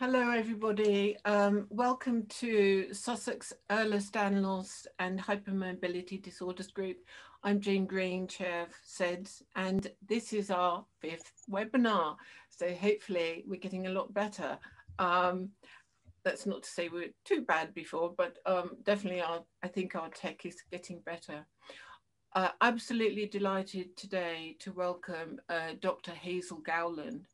Hello, everybody. Um, welcome to Sussex Ehlers-Danlos and Hypermobility Disorders Group. I'm Jane Green, Chair of SEDS, and this is our fifth webinar. So hopefully we're getting a lot better. Um, that's not to say we are too bad before, but um, definitely our, I think our tech is getting better. Uh, absolutely delighted today to welcome uh, Dr. Hazel Gowland,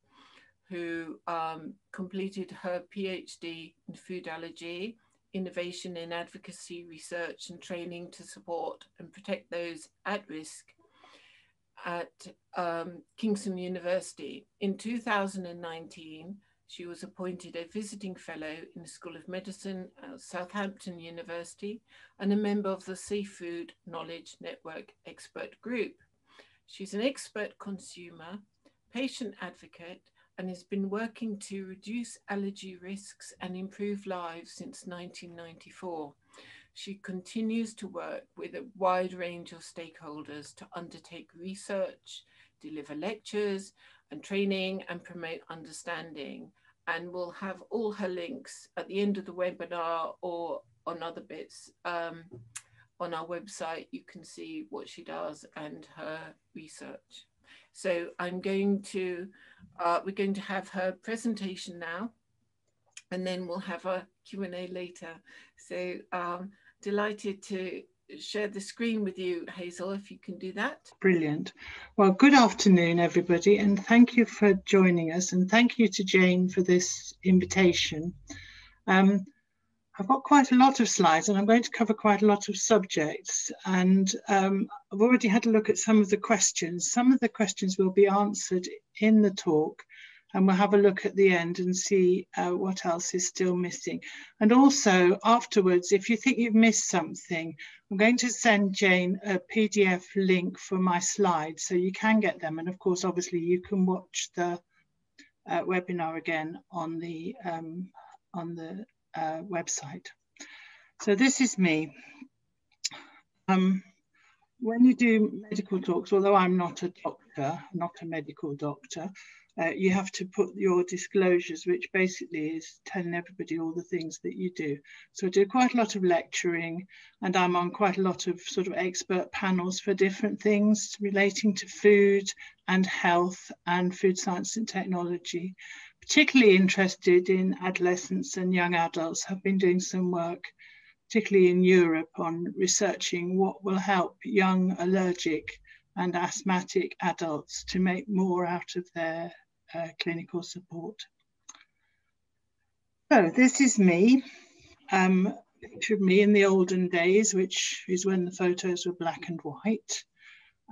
who um, completed her PhD in food allergy, innovation in advocacy, research, and training to support and protect those at risk at um, Kingston University. In 2019, she was appointed a visiting fellow in the School of Medicine at Southampton University and a member of the Seafood Knowledge Network Expert Group. She's an expert consumer, patient advocate, and has been working to reduce allergy risks and improve lives since 1994. She continues to work with a wide range of stakeholders to undertake research, deliver lectures and training, and promote understanding. And we'll have all her links at the end of the webinar or on other bits. Um, on our website, you can see what she does and her research. So I'm going to, uh, we're going to have her presentation now, and then we'll have a Q&A later. So um, delighted to share the screen with you, Hazel, if you can do that. Brilliant. Well, good afternoon, everybody, and thank you for joining us, and thank you to Jane for this invitation. Um, I've got quite a lot of slides and I'm going to cover quite a lot of subjects. And um, I've already had a look at some of the questions. Some of the questions will be answered in the talk and we'll have a look at the end and see uh, what else is still missing. And also afterwards, if you think you've missed something, I'm going to send Jane a PDF link for my slides so you can get them. And of course, obviously you can watch the uh, webinar again on the um, on the uh, website. So this is me. Um, when you do medical talks, although I'm not a doctor, not a medical doctor, uh, you have to put your disclosures, which basically is telling everybody all the things that you do. So I do quite a lot of lecturing and I'm on quite a lot of sort of expert panels for different things relating to food and health and food science and technology particularly interested in adolescents and young adults, have been doing some work, particularly in Europe, on researching what will help young allergic and asthmatic adults to make more out of their uh, clinical support. So this is me, um, picture of me in the olden days, which is when the photos were black and white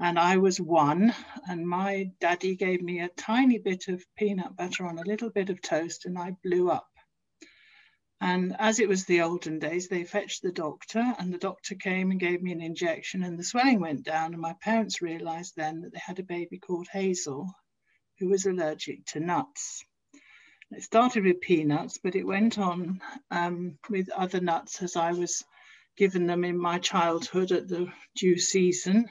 and I was one, and my daddy gave me a tiny bit of peanut butter on a little bit of toast, and I blew up. And as it was the olden days, they fetched the doctor, and the doctor came and gave me an injection, and the swelling went down. And my parents realized then that they had a baby called Hazel who was allergic to nuts. It started with peanuts, but it went on um, with other nuts as I was given them in my childhood at the due season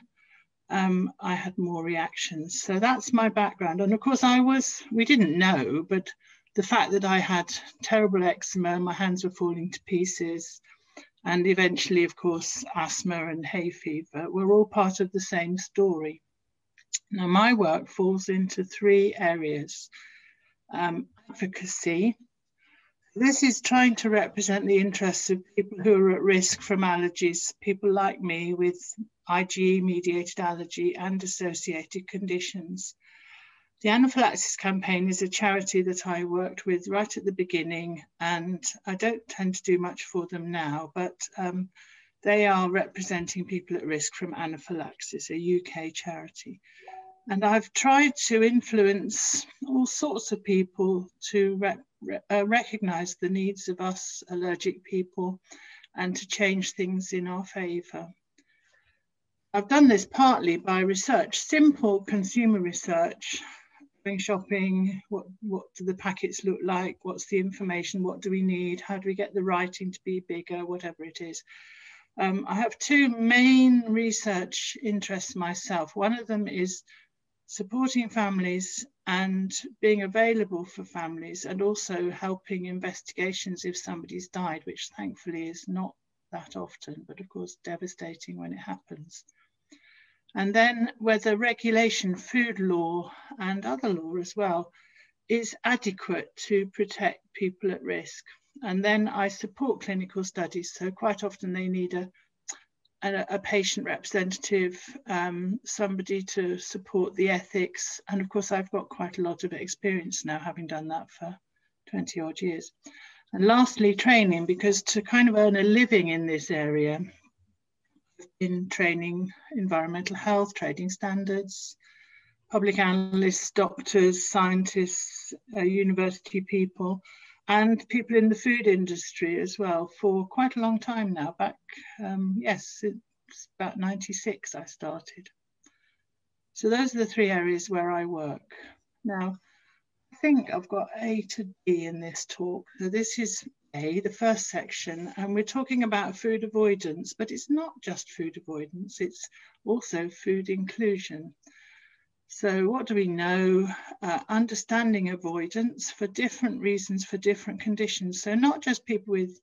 um, I had more reactions. So that's my background. And of course, I was, we didn't know, but the fact that I had terrible eczema, my hands were falling to pieces, and eventually, of course, asthma and hay fever were all part of the same story. Now, my work falls into three areas um, advocacy. This is trying to represent the interests of people who are at risk from allergies, people like me with IgE mediated allergy and associated conditions. The Anaphylaxis Campaign is a charity that I worked with right at the beginning, and I don't tend to do much for them now, but um, they are representing people at risk from anaphylaxis, a UK charity. And I've tried to influence all sorts of people to re re uh, recognize the needs of us allergic people and to change things in our favour. I've done this partly by research, simple consumer research, going shopping, what, what do the packets look like, what's the information, what do we need, how do we get the writing to be bigger, whatever it is. Um, I have two main research interests myself. One of them is supporting families and being available for families and also helping investigations if somebody's died, which thankfully is not that often, but of course devastating when it happens. And then whether regulation, food law and other law as well is adequate to protect people at risk. And then I support clinical studies. So quite often they need a, a, a patient representative, um, somebody to support the ethics. And of course, I've got quite a lot of experience now, having done that for 20 odd years. And lastly, training, because to kind of earn a living in this area, in training environmental health, trading standards, public analysts, doctors, scientists, uh, university people, and people in the food industry as well for quite a long time now. Back, um, yes, it's about 96 I started. So those are the three areas where I work. Now, I think I've got A to D in this talk. So this is A, the first section, and we're talking about food avoidance, but it's not just food avoidance, it's also food inclusion. So what do we know? Uh, understanding avoidance for different reasons, for different conditions. So not just people with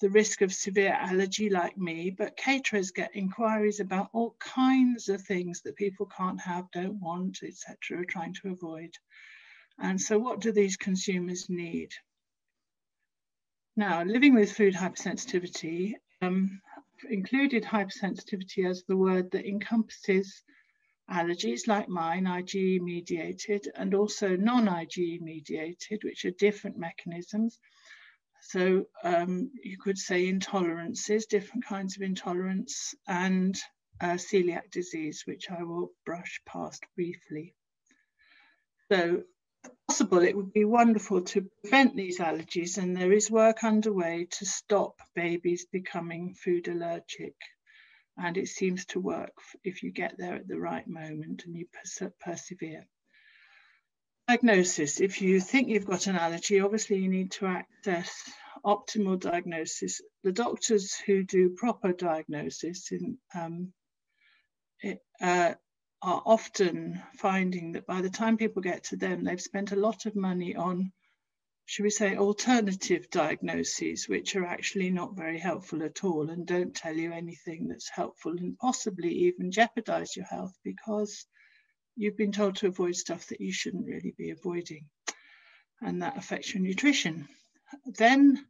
the risk of severe allergy like me, but caterers get inquiries about all kinds of things that people can't have, don't want, etc., are trying to avoid. And so what do these consumers need? Now, living with food hypersensitivity, um, included hypersensitivity as the word that encompasses allergies like mine, IgE mediated, and also non-IgE mediated, which are different mechanisms. So um, you could say intolerances, different kinds of intolerance, and uh, celiac disease, which I will brush past briefly. So possible, it would be wonderful to prevent these allergies, and there is work underway to stop babies becoming food allergic and it seems to work if you get there at the right moment and you pers persevere. Diagnosis, if you think you've got an allergy, obviously you need to access optimal diagnosis. The doctors who do proper diagnosis in, um, it, uh, are often finding that by the time people get to them, they've spent a lot of money on should we say, alternative diagnoses, which are actually not very helpful at all and don't tell you anything that's helpful and possibly even jeopardize your health because you've been told to avoid stuff that you shouldn't really be avoiding. And that affects your nutrition. Then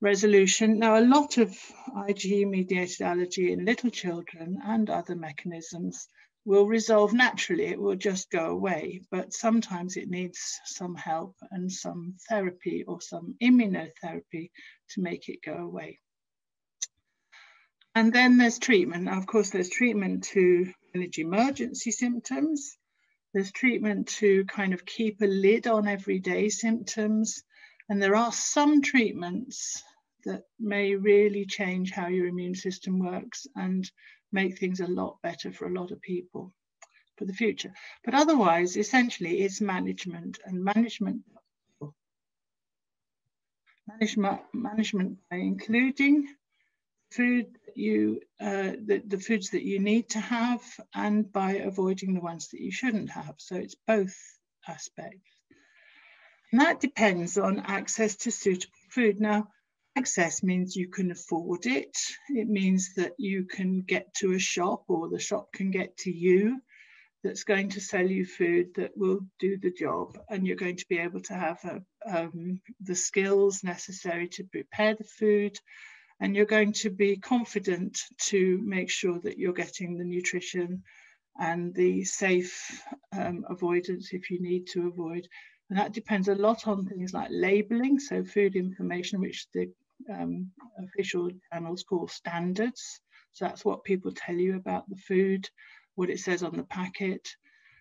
resolution. Now, a lot of IgE mediated allergy in little children and other mechanisms will resolve naturally, it will just go away. But sometimes it needs some help and some therapy or some immunotherapy to make it go away. And then there's treatment. Now, of course, there's treatment to manage emergency symptoms. There's treatment to kind of keep a lid on everyday symptoms. And there are some treatments that may really change how your immune system works and make things a lot better for a lot of people for the future. But otherwise, essentially, it's management and management. Management, management by including food you uh, the, the foods that you need to have and by avoiding the ones that you shouldn't have. So it's both aspects. And that depends on access to suitable food. Now, Access means you can afford it. It means that you can get to a shop or the shop can get to you that's going to sell you food that will do the job and you're going to be able to have a, um, the skills necessary to prepare the food and you're going to be confident to make sure that you're getting the nutrition and the safe um, avoidance if you need to avoid. And that depends a lot on things like labeling, so food information, which the um, official channels call standards. So that's what people tell you about the food, what it says on the packet.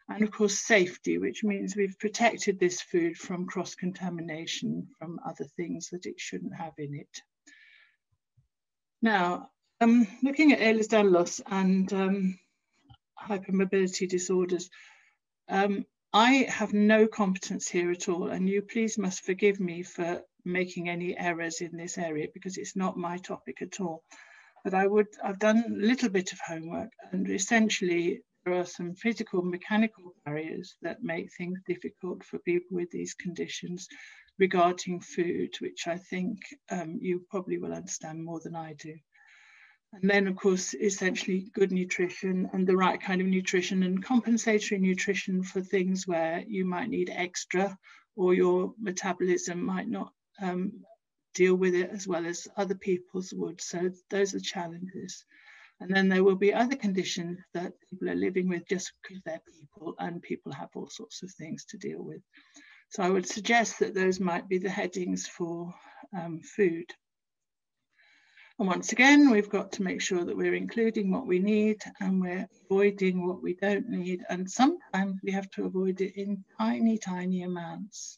And of course, safety, which means we've protected this food from cross-contamination from other things that it shouldn't have in it. Now, um, looking at Ehlers-Danlos and um, hypermobility disorders, um, I have no competence here at all, and you please must forgive me for making any errors in this area because it's not my topic at all. But I would, I've done a little bit of homework and essentially there are some physical mechanical barriers that make things difficult for people with these conditions regarding food, which I think um, you probably will understand more than I do. And then, of course, essentially good nutrition and the right kind of nutrition and compensatory nutrition for things where you might need extra or your metabolism might not um, deal with it as well as other people's would. So those are challenges. And then there will be other conditions that people are living with just because they're people and people have all sorts of things to deal with. So I would suggest that those might be the headings for um, food. And once again, we've got to make sure that we're including what we need and we're avoiding what we don't need. And sometimes we have to avoid it in tiny, tiny amounts.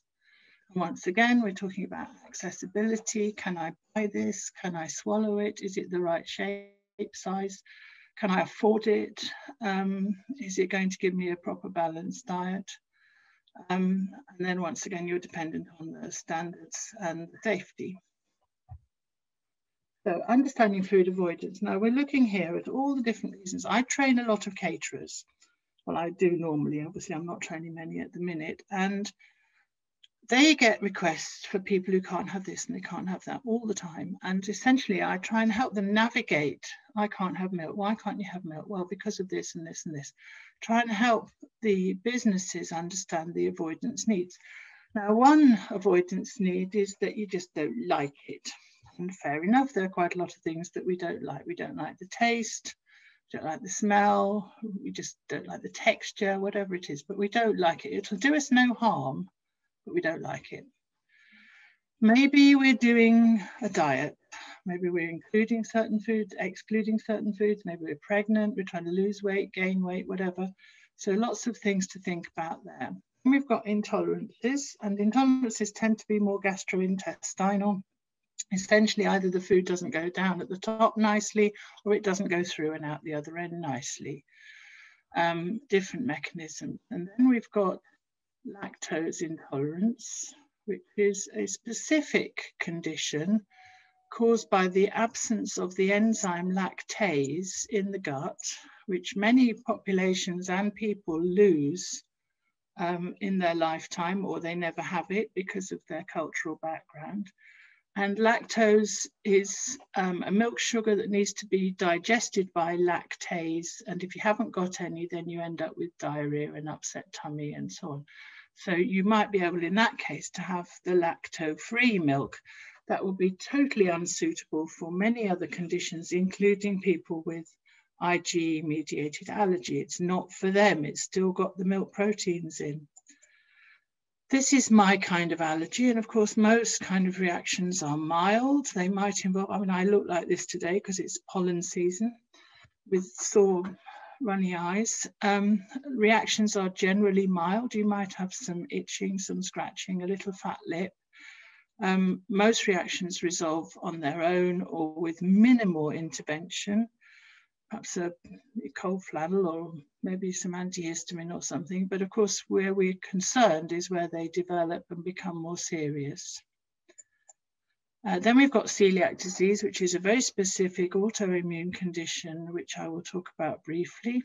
Once again, we're talking about accessibility. Can I buy this? Can I swallow it? Is it the right shape, size? Can I afford it? Um, is it going to give me a proper balanced diet? Um, and then once again, you're dependent on the standards and safety. So understanding food avoidance. Now we're looking here at all the different reasons. I train a lot of caterers. Well, I do normally, obviously I'm not training many at the minute. And they get requests for people who can't have this and they can't have that all the time. And essentially I try and help them navigate. I can't have milk. Why can't you have milk? Well, because of this and this and this. Try and help the businesses understand the avoidance needs. Now, one avoidance need is that you just don't like it. And fair enough, there are quite a lot of things that we don't like. We don't like the taste, we don't like the smell, we just don't like the texture, whatever it is, but we don't like it. It'll do us no harm, but we don't like it. Maybe we're doing a diet. Maybe we're including certain foods, excluding certain foods. Maybe we're pregnant, we're trying to lose weight, gain weight, whatever. So lots of things to think about there. And we've got intolerances, and intolerances tend to be more gastrointestinal essentially either the food doesn't go down at the top nicely or it doesn't go through and out the other end nicely. Um, different mechanism. And then we've got lactose intolerance, which is a specific condition caused by the absence of the enzyme lactase in the gut, which many populations and people lose um, in their lifetime or they never have it because of their cultural background. And lactose is um, a milk sugar that needs to be digested by lactase. And if you haven't got any, then you end up with diarrhea and upset tummy and so on. So you might be able, in that case, to have the lacto-free milk. That would be totally unsuitable for many other conditions, including people with IgE-mediated allergy. It's not for them. It's still got the milk proteins in. This is my kind of allergy. And of course, most kind of reactions are mild. They might involve, I mean, I look like this today because it's pollen season with sore, runny eyes. Um, reactions are generally mild. You might have some itching, some scratching, a little fat lip. Um, most reactions resolve on their own or with minimal intervention perhaps a cold flannel or maybe some antihistamine or something. But of course, where we're concerned is where they develop and become more serious. Uh, then we've got celiac disease, which is a very specific autoimmune condition, which I will talk about briefly.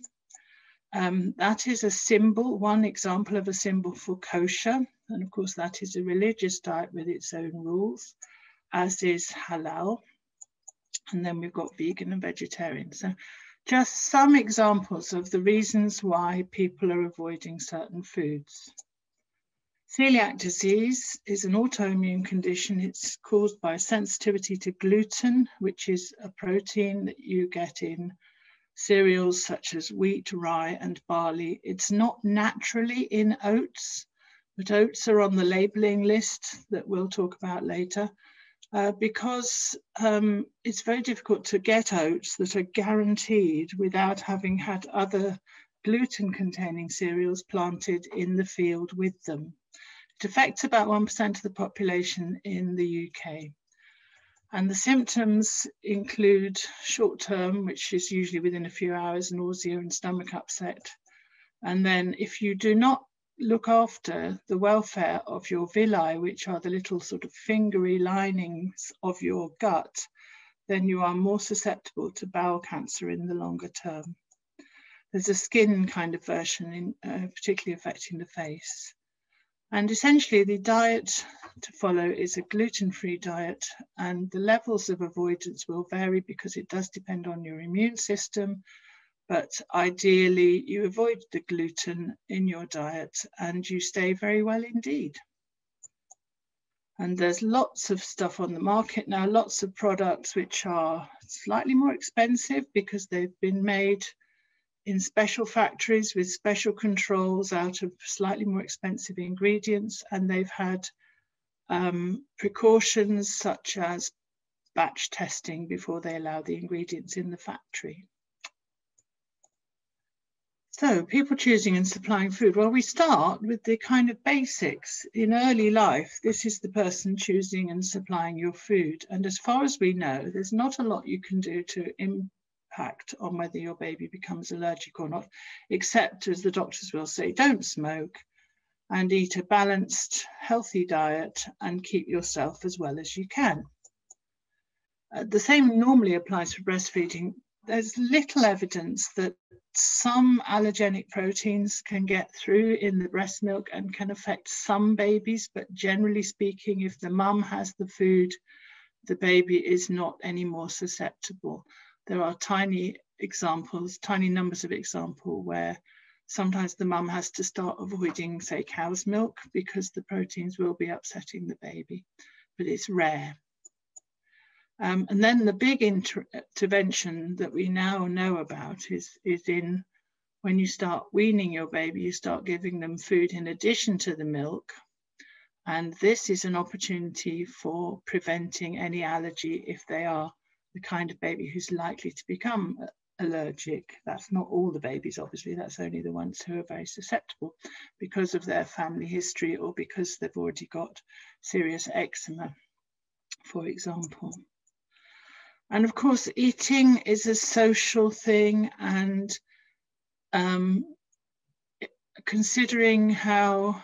Um, that is a symbol, one example of a symbol for kosher. And of course, that is a religious diet with its own rules, as is halal. And then we've got vegan and vegetarian. So just some examples of the reasons why people are avoiding certain foods. Celiac disease is an autoimmune condition. It's caused by sensitivity to gluten, which is a protein that you get in cereals such as wheat, rye, and barley. It's not naturally in oats, but oats are on the labeling list that we'll talk about later uh, because um, it's very difficult to get oats that are guaranteed without having had other gluten containing cereals planted in the field with them. It affects about 1% of the population in the UK. And the symptoms include short term, which is usually within a few hours, nausea and stomach upset. And then if you do not look after the welfare of your villi, which are the little sort of fingery linings of your gut, then you are more susceptible to bowel cancer in the longer term. There's a skin kind of version, in, uh, particularly affecting the face. And essentially, the diet to follow is a gluten-free diet, and the levels of avoidance will vary because it does depend on your immune system. But ideally, you avoid the gluten in your diet and you stay very well indeed. And there's lots of stuff on the market now, lots of products which are slightly more expensive because they've been made in special factories with special controls out of slightly more expensive ingredients. And they've had um, precautions such as batch testing before they allow the ingredients in the factory. So people choosing and supplying food. Well, we start with the kind of basics. In early life, this is the person choosing and supplying your food. And as far as we know, there's not a lot you can do to impact on whether your baby becomes allergic or not, except as the doctors will say, don't smoke and eat a balanced, healthy diet and keep yourself as well as you can. Uh, the same normally applies for breastfeeding. There's little evidence that some allergenic proteins can get through in the breast milk and can affect some babies, but generally speaking, if the mum has the food, the baby is not any more susceptible. There are tiny examples, tiny numbers of example where sometimes the mum has to start avoiding, say, cow's milk because the proteins will be upsetting the baby, but it's rare. Um, and then the big inter intervention that we now know about is, is in when you start weaning your baby, you start giving them food in addition to the milk. And this is an opportunity for preventing any allergy if they are the kind of baby who's likely to become allergic. That's not all the babies, obviously, that's only the ones who are very susceptible because of their family history or because they've already got serious eczema, for example. And of course, eating is a social thing, and um, considering how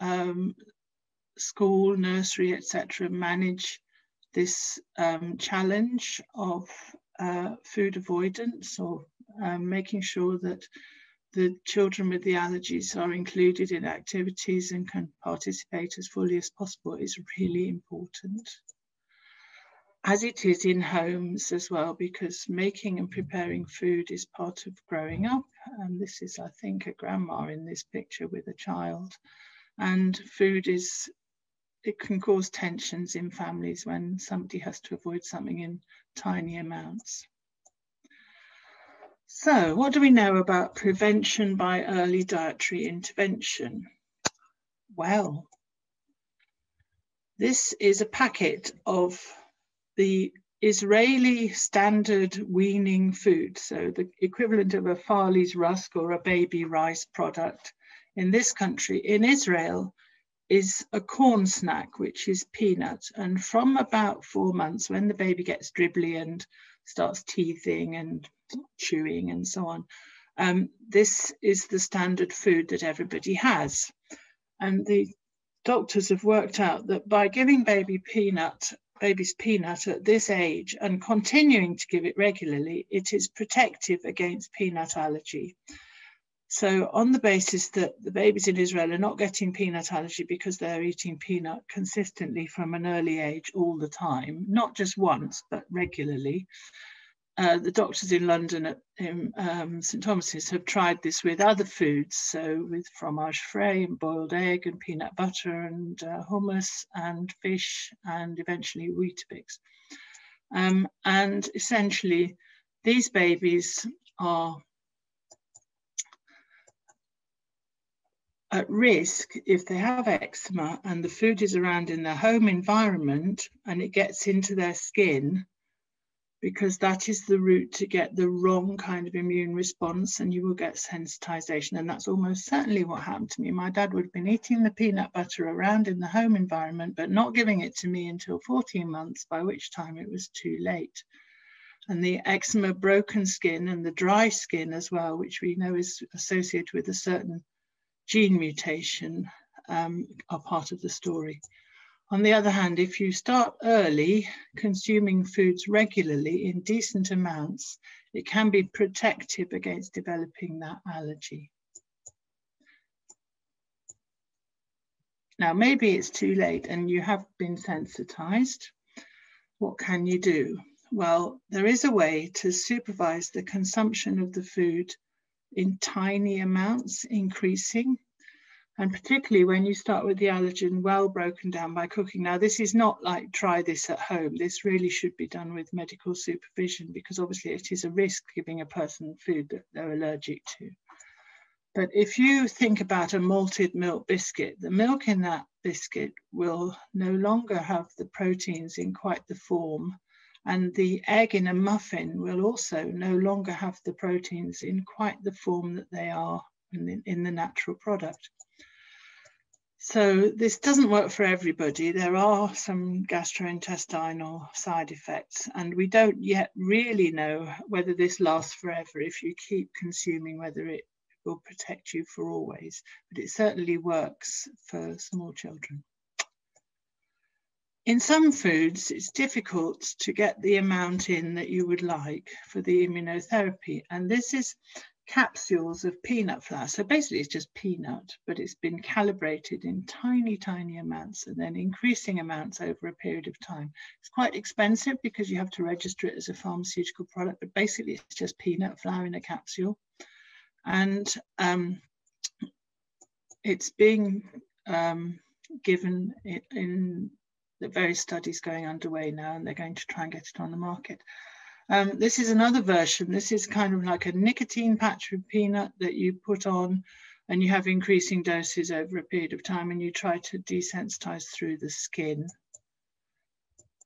um, school, nursery, etc., manage this um, challenge of uh, food avoidance or um, making sure that the children with the allergies are included in activities and can participate as fully as possible is really important as it is in homes as well, because making and preparing food is part of growing up. And this is, I think, a grandma in this picture with a child. And food is, it can cause tensions in families when somebody has to avoid something in tiny amounts. So, what do we know about prevention by early dietary intervention? Well, this is a packet of the Israeli standard weaning food, so the equivalent of a Farley's rusk or a baby rice product in this country, in Israel, is a corn snack, which is peanut. And from about four months, when the baby gets dribbly and starts teething and chewing and so on, um, this is the standard food that everybody has. And the doctors have worked out that by giving baby peanut baby's peanut at this age and continuing to give it regularly, it is protective against peanut allergy. So on the basis that the babies in Israel are not getting peanut allergy because they're eating peanut consistently from an early age all the time, not just once, but regularly, uh, the doctors in London at um, St Thomas's have tried this with other foods, so with fromage frais and boiled egg and peanut butter and uh, hummus and fish and eventually Weetabix. Um, and essentially, these babies are at risk if they have eczema and the food is around in their home environment and it gets into their skin because that is the route to get the wrong kind of immune response and you will get sensitization. And that's almost certainly what happened to me. My dad would have been eating the peanut butter around in the home environment, but not giving it to me until 14 months, by which time it was too late. And the eczema, broken skin, and the dry skin as well, which we know is associated with a certain gene mutation, um, are part of the story. On the other hand, if you start early, consuming foods regularly in decent amounts, it can be protective against developing that allergy. Now, maybe it's too late and you have been sensitized. What can you do? Well, there is a way to supervise the consumption of the food in tiny amounts, increasing and particularly when you start with the allergen well broken down by cooking. Now, this is not like try this at home. This really should be done with medical supervision because obviously it is a risk giving a person food that they're allergic to. But if you think about a malted milk biscuit, the milk in that biscuit will no longer have the proteins in quite the form and the egg in a muffin will also no longer have the proteins in quite the form that they are in the, in the natural product. So this doesn't work for everybody. There are some gastrointestinal side effects, and we don't yet really know whether this lasts forever if you keep consuming, whether it will protect you for always. But it certainly works for small children. In some foods, it's difficult to get the amount in that you would like for the immunotherapy. And this is capsules of peanut flour. So basically it's just peanut, but it's been calibrated in tiny, tiny amounts and then increasing amounts over a period of time. It's quite expensive because you have to register it as a pharmaceutical product, but basically it's just peanut flour in a capsule. And um, it's being um, given in, in the various studies going underway now, and they're going to try and get it on the market. Um, this is another version. This is kind of like a nicotine patch of peanut that you put on and you have increasing doses over a period of time and you try to desensitize through the skin.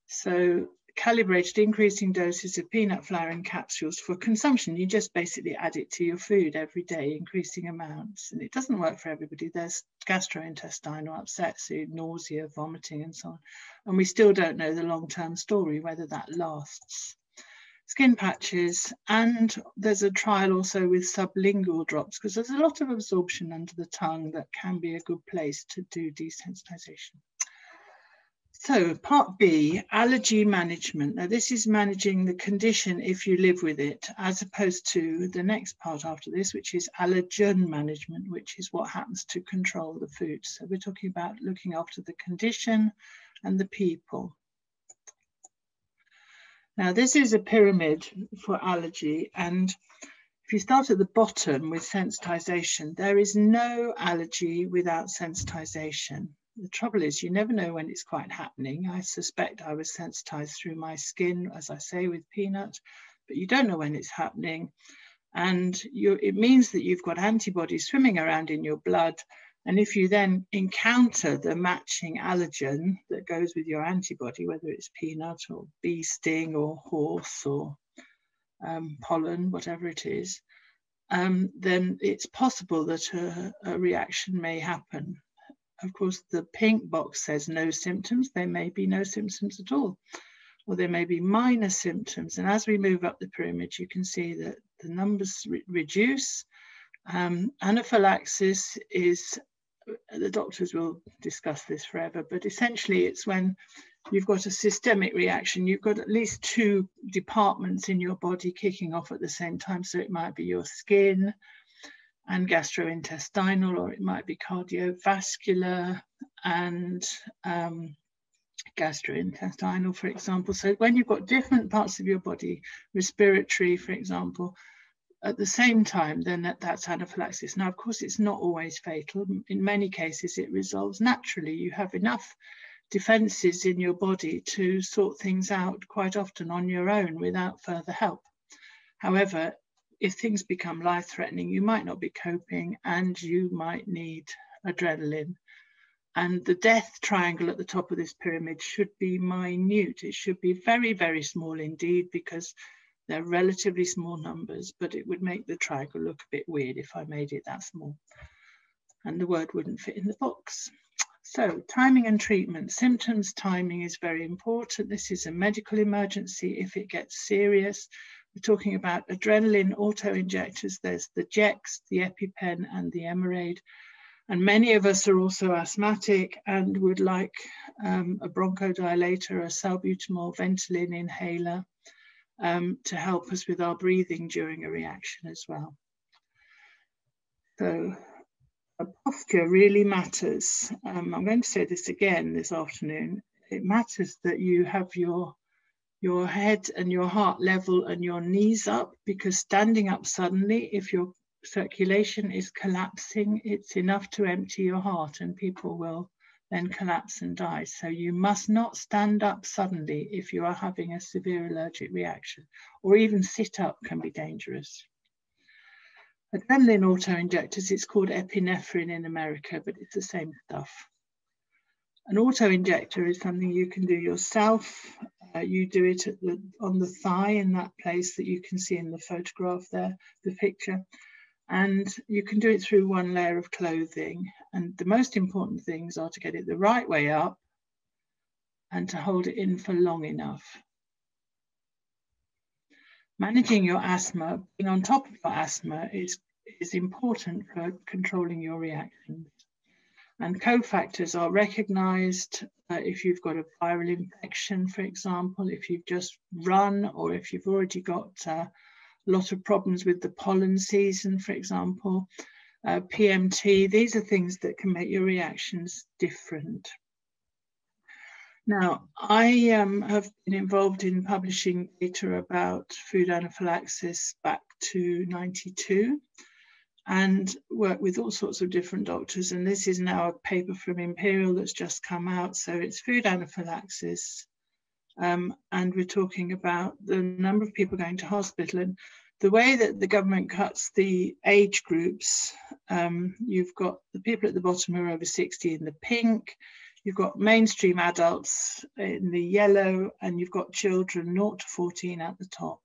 So calibrated increasing doses of peanut flour in capsules for consumption. You just basically add it to your food every day, increasing amounts. And it doesn't work for everybody. There's gastrointestinal upset, so nausea, vomiting, and so on. And we still don't know the long-term story, whether that lasts skin patches, and there's a trial also with sublingual drops because there's a lot of absorption under the tongue that can be a good place to do desensitization. So part B, allergy management. Now this is managing the condition if you live with it, as opposed to the next part after this, which is allergen management, which is what happens to control the food. So we're talking about looking after the condition and the people. Now this is a pyramid for allergy and if you start at the bottom with sensitization, there is no allergy without sensitization. The trouble is you never know when it's quite happening. I suspect I was sensitized through my skin, as I say, with peanut, but you don't know when it's happening. And you, it means that you've got antibodies swimming around in your blood and if you then encounter the matching allergen that goes with your antibody, whether it's peanut or bee sting or horse or um, pollen, whatever it is, um, then it's possible that a, a reaction may happen. Of course, the pink box says no symptoms. There may be no symptoms at all, or there may be minor symptoms. And as we move up the pyramid, you can see that the numbers re reduce. Um, anaphylaxis is the doctors will discuss this forever, but essentially it's when you've got a systemic reaction, you've got at least two departments in your body kicking off at the same time. So it might be your skin and gastrointestinal, or it might be cardiovascular and um, gastrointestinal, for example. So when you've got different parts of your body, respiratory, for example, at the same time, then that, that's anaphylaxis. Now, of course, it's not always fatal. In many cases, it resolves naturally. You have enough defenses in your body to sort things out quite often on your own without further help. However, if things become life threatening, you might not be coping and you might need adrenaline. And the death triangle at the top of this pyramid should be minute. It should be very, very small indeed, because they're relatively small numbers, but it would make the triangle look a bit weird if I made it that small. And the word wouldn't fit in the box. So timing and treatment. Symptoms timing is very important. This is a medical emergency if it gets serious. We're talking about adrenaline auto-injectors. There's the Jext, the EpiPen and the Emerade. And many of us are also asthmatic and would like um, a bronchodilator, a salbutamol Ventolin inhaler um, to help us with our breathing during a reaction as well. So posture really matters. Um, I'm going to say this again this afternoon. It matters that you have your your head and your heart level and your knees up because standing up suddenly, if your circulation is collapsing, it's enough to empty your heart and people will then collapse and die. So you must not stand up suddenly if you are having a severe allergic reaction, or even sit up can be dangerous. Adrenaline auto-injectors, it's called epinephrine in America, but it's the same stuff. An auto-injector is something you can do yourself. Uh, you do it the, on the thigh in that place that you can see in the photograph there, the picture. And you can do it through one layer of clothing. And the most important things are to get it the right way up and to hold it in for long enough. Managing your asthma, being on top of your asthma is, is important for controlling your reactions. And cofactors are recognized uh, if you've got a viral infection, for example, if you've just run or if you've already got uh, a lot of problems with the pollen season, for example, uh, PMT, these are things that can make your reactions different. Now, I um, have been involved in publishing data about food anaphylaxis back to 92 and work with all sorts of different doctors. And this is now a paper from Imperial that's just come out. So it's food anaphylaxis um, and we're talking about the number of people going to hospital and the way that the government cuts the age groups. Um, you've got the people at the bottom who are over 60 in the pink, you've got mainstream adults in the yellow, and you've got children 0 to 14 at the top.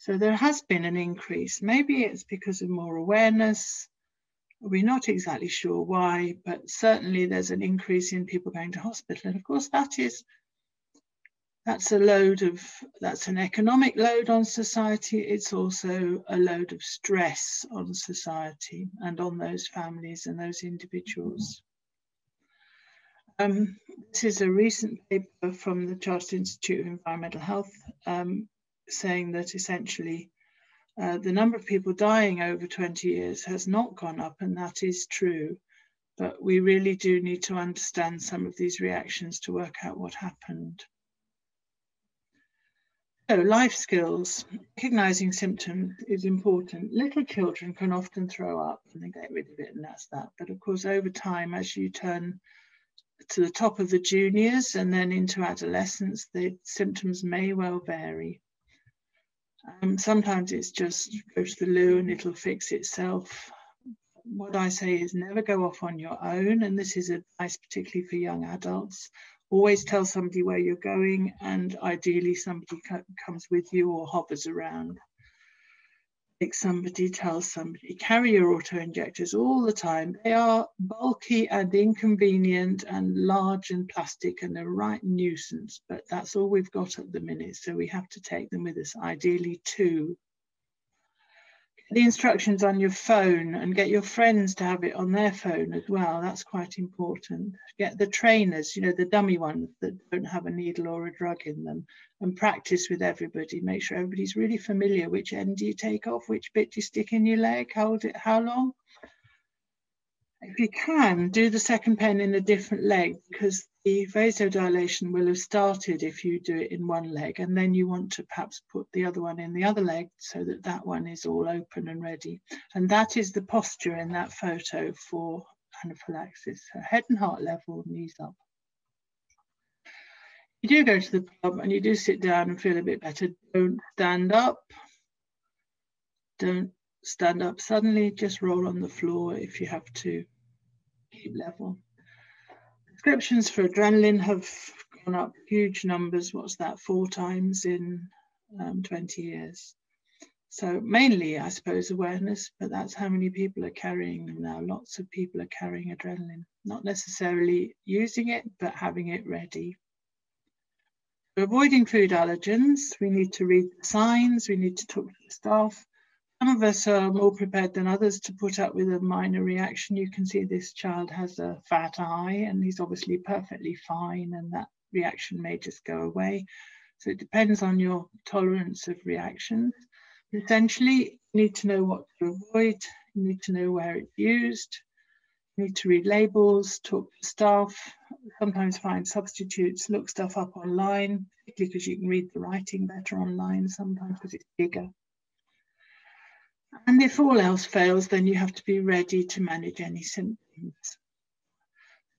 So there has been an increase. Maybe it's because of more awareness. We're not exactly sure why, but certainly there's an increase in people going to hospital. And of course, that is that's a load of that's an economic load on society it's also a load of stress on society and on those families and those individuals um, this is a recent paper from the Chartered Institute of Environmental Health um, saying that essentially uh, the number of people dying over 20 years has not gone up, and that is true. But we really do need to understand some of these reactions to work out what happened. So life skills, recognizing symptoms is important. Little children can often throw up and they get rid of it and that's that. But of course, over time, as you turn to the top of the juniors and then into adolescence, the symptoms may well vary. Um, sometimes it's just go to the loo and it'll fix itself. What I say is never go off on your own. And this is advice particularly for young adults always tell somebody where you're going and ideally somebody comes with you or hovers around. Somebody, tell somebody, carry your auto injectors all the time. They are bulky and inconvenient and large and plastic and a right nuisance, but that's all we've got at the minute. So we have to take them with us, ideally two the instructions on your phone and get your friends to have it on their phone as well. That's quite important. Get the trainers, you know, the dummy ones that don't have a needle or a drug in them, and practice with everybody. Make sure everybody's really familiar. Which end do you take off? Which bit do you stick in your leg? Hold it how long? If you can, do the second pen in a different leg because the vasodilation will have started if you do it in one leg and then you want to perhaps put the other one in the other leg so that that one is all open and ready. And that is the posture in that photo for anaphylaxis. So head and heart level, knees up. You do go to the pub and you do sit down and feel a bit better. Don't stand up. Don't stand up suddenly, just roll on the floor if you have to keep level. Prescriptions for adrenaline have gone up huge numbers. What's that, four times in um, 20 years? So mainly, I suppose, awareness, but that's how many people are carrying them now. Lots of people are carrying adrenaline, not necessarily using it, but having it ready. avoiding food allergens, we need to read the signs, we need to talk to the staff, some of us are more prepared than others to put up with a minor reaction. You can see this child has a fat eye and he's obviously perfectly fine and that reaction may just go away. So it depends on your tolerance of reactions. Essentially, you need to know what to avoid, you need to know where it's used, you need to read labels, talk to staff, sometimes find substitutes, look stuff up online, particularly because you can read the writing better online sometimes because it's bigger. And if all else fails, then you have to be ready to manage any symptoms.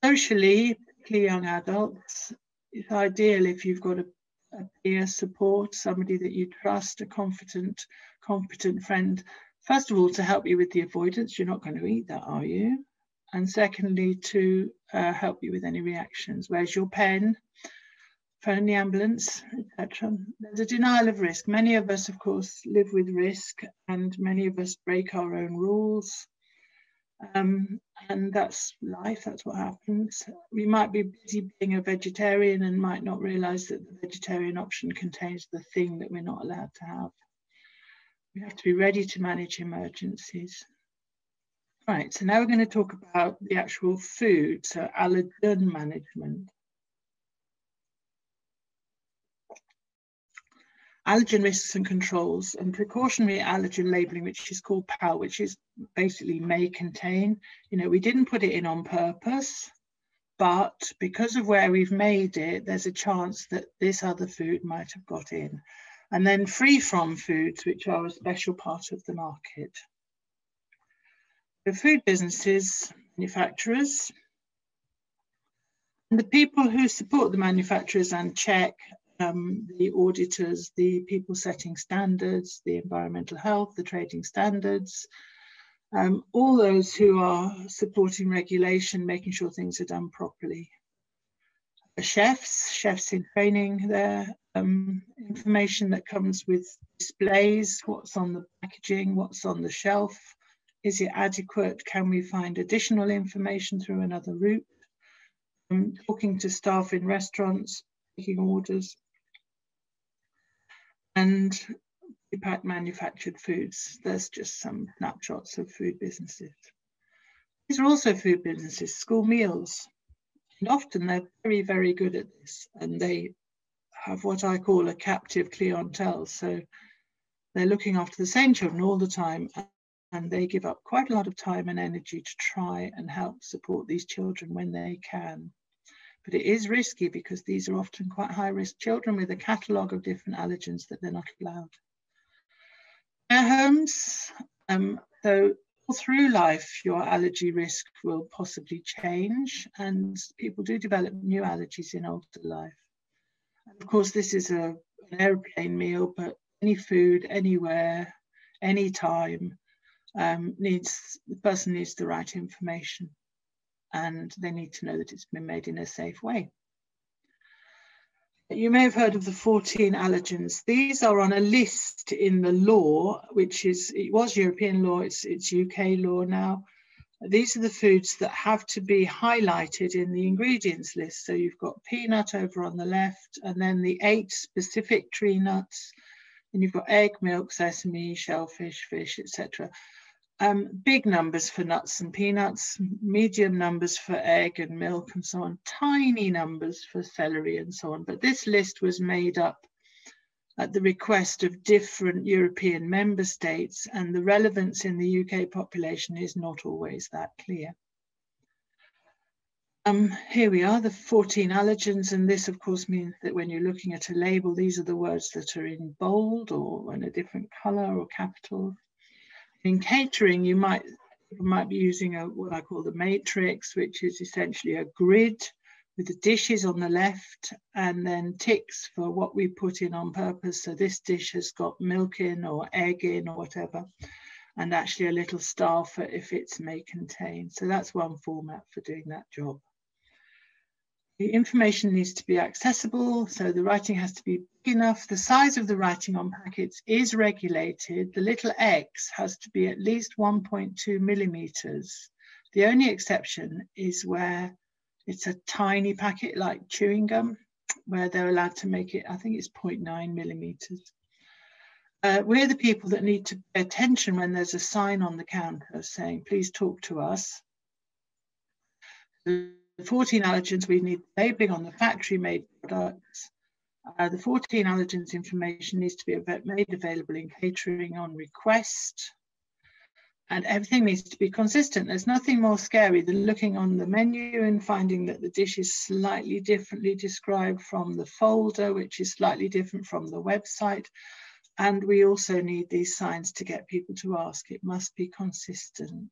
Socially, particularly young adults, it's ideal if you've got a, a peer support, somebody that you trust, a confident, competent friend. First of all, to help you with the avoidance, you're not going to eat that, are you? And secondly, to uh, help you with any reactions. Where's your pen? Phone the ambulance, etc. There's a denial of risk. Many of us, of course, live with risk, and many of us break our own rules. Um, and that's life, that's what happens. We might be busy being a vegetarian and might not realize that the vegetarian option contains the thing that we're not allowed to have. We have to be ready to manage emergencies. Right, so now we're going to talk about the actual food, so allergen management. Allergen risks and controls and precautionary allergen labeling, which is called PAL, which is basically may contain. You know, we didn't put it in on purpose, but because of where we've made it, there's a chance that this other food might have got in. And then free from foods, which are a special part of the market. The food businesses, manufacturers, and the people who support the manufacturers and check um, the auditors, the people setting standards, the environmental health, the trading standards, um, all those who are supporting regulation, making sure things are done properly. The chefs, chefs in training there, um, information that comes with displays, what's on the packaging, what's on the shelf, is it adequate? Can we find additional information through another route? Um, talking to staff in restaurants, taking orders, and impact manufactured foods. There's just some snapshots of food businesses. These are also food businesses, school meals. And often they're very, very good at this and they have what I call a captive clientele. So they're looking after the same children all the time and they give up quite a lot of time and energy to try and help support these children when they can. But it is risky because these are often quite high risk children with a catalogue of different allergens that they're not allowed. Care homes, um, so all through life, your allergy risk will possibly change and people do develop new allergies in older life. And of course, this is a, an airplane meal, but any food, anywhere, anytime, um, needs the person needs the right information and they need to know that it's been made in a safe way. You may have heard of the 14 allergens. These are on a list in the law, which is, it was European law, it's, it's UK law now. These are the foods that have to be highlighted in the ingredients list. So you've got peanut over on the left, and then the eight specific tree nuts, and you've got egg, milk, sesame, shellfish, fish, etc um, big numbers for nuts and peanuts, medium numbers for egg and milk and so on, tiny numbers for celery and so on. But this list was made up at the request of different European member states and the relevance in the UK population is not always that clear. Um, here we are, the 14 allergens, and this of course means that when you're looking at a label, these are the words that are in bold or in a different color or capital. In catering, you might you might be using a what I call the matrix, which is essentially a grid with the dishes on the left and then ticks for what we put in on purpose. So this dish has got milk in or egg in or whatever, and actually a little star for if it's may contain. So that's one format for doing that job. The information needs to be accessible, so the writing has to be big enough. The size of the writing on packets is regulated. The little X has to be at least 1.2 millimeters. The only exception is where it's a tiny packet like chewing gum, where they're allowed to make it, I think it's 0.9 millimeters. uh, we're the people that need to pay attention when there's a sign on the counter saying, please talk to us. The 14 allergens we need labeling on the factory made products. Uh, the 14 allergens information needs to be made available in catering on request and everything needs to be consistent. There's nothing more scary than looking on the menu and finding that the dish is slightly differently described from the folder, which is slightly different from the website. And we also need these signs to get people to ask. It must be consistent.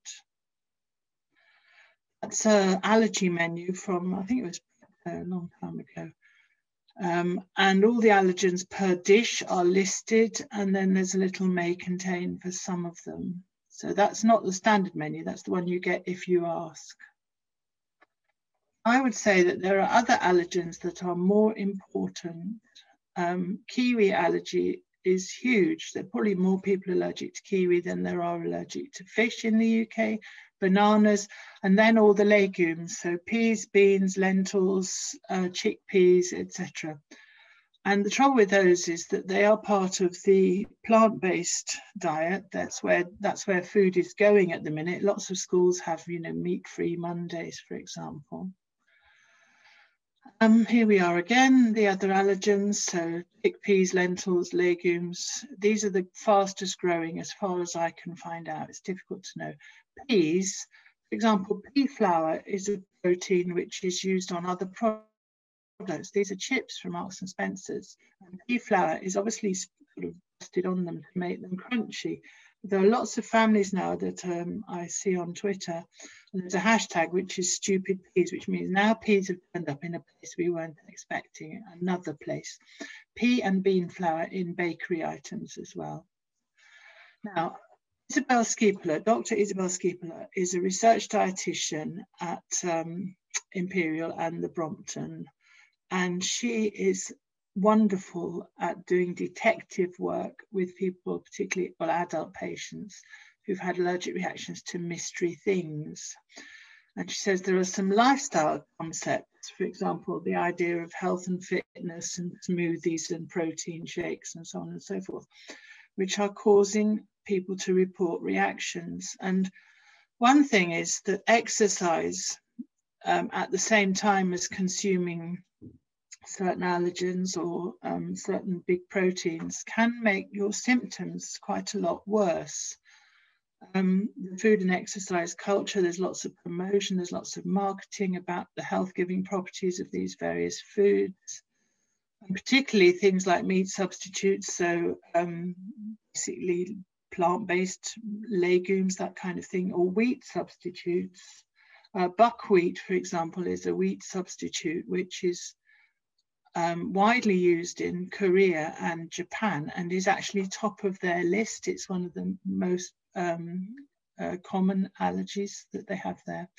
That's an allergy menu from, I think it was a long time ago. Um, and all the allergens per dish are listed, and then there's a little may contain for some of them. So that's not the standard menu, that's the one you get if you ask. I would say that there are other allergens that are more important. Um, kiwi allergy is huge. There are probably more people allergic to kiwi than there are allergic to fish in the UK, bananas, and then all the legumes. So peas, beans, lentils, uh, chickpeas, etc. And the trouble with those is that they are part of the plant-based diet. That's where that's where food is going at the minute. Lots of schools have, you know, meat-free Mondays, for example. Um, here we are again, the other allergens, so chickpeas, lentils, legumes. These are the fastest growing as far as I can find out. It's difficult to know. Peas, for example, pea flour is a protein which is used on other products. These are chips from Marks and Spencer's. And pea flour is obviously sort of dusted on them to make them crunchy. There are lots of families now that um, I see on Twitter. And there's a hashtag which is stupid peas, which means now peas have turned up in a place we weren't expecting, another place. Pea and bean flour in bakery items as well. Now, Isabel Skypala, Dr. Isabel Skypala, is a research dietitian at um, Imperial and the Brompton and she is wonderful at doing detective work with people, particularly well, adult patients who've had allergic reactions to mystery things. And she says there are some lifestyle concepts, for example, the idea of health and fitness and smoothies and protein shakes and so on and so forth, which are causing people to report reactions. And one thing is that exercise um, at the same time as consuming certain allergens or um, certain big proteins can make your symptoms quite a lot worse. Um, the food and exercise culture, there's lots of promotion, there's lots of marketing about the health giving properties of these various foods, and particularly things like meat substitutes. So, um, basically, plant based legumes, that kind of thing, or wheat substitutes. Uh, buckwheat, for example, is a wheat substitute, which is um, widely used in Korea and Japan and is actually top of their list. It's one of the most um, uh, common allergies that they have there.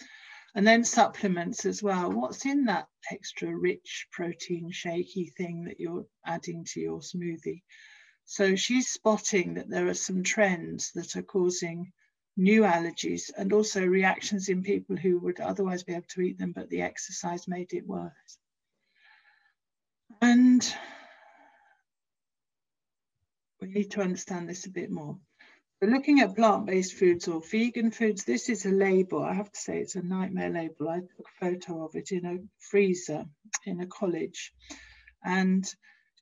And then supplements as well. What's in that extra rich protein shaky thing that you're adding to your smoothie? So she's spotting that there are some trends that are causing new allergies and also reactions in people who would otherwise be able to eat them, but the exercise made it worse. And we need to understand this a bit more. So looking at plant-based foods or vegan foods, this is a label. I have to say it's a nightmare label. I took a photo of it in a freezer in a college. And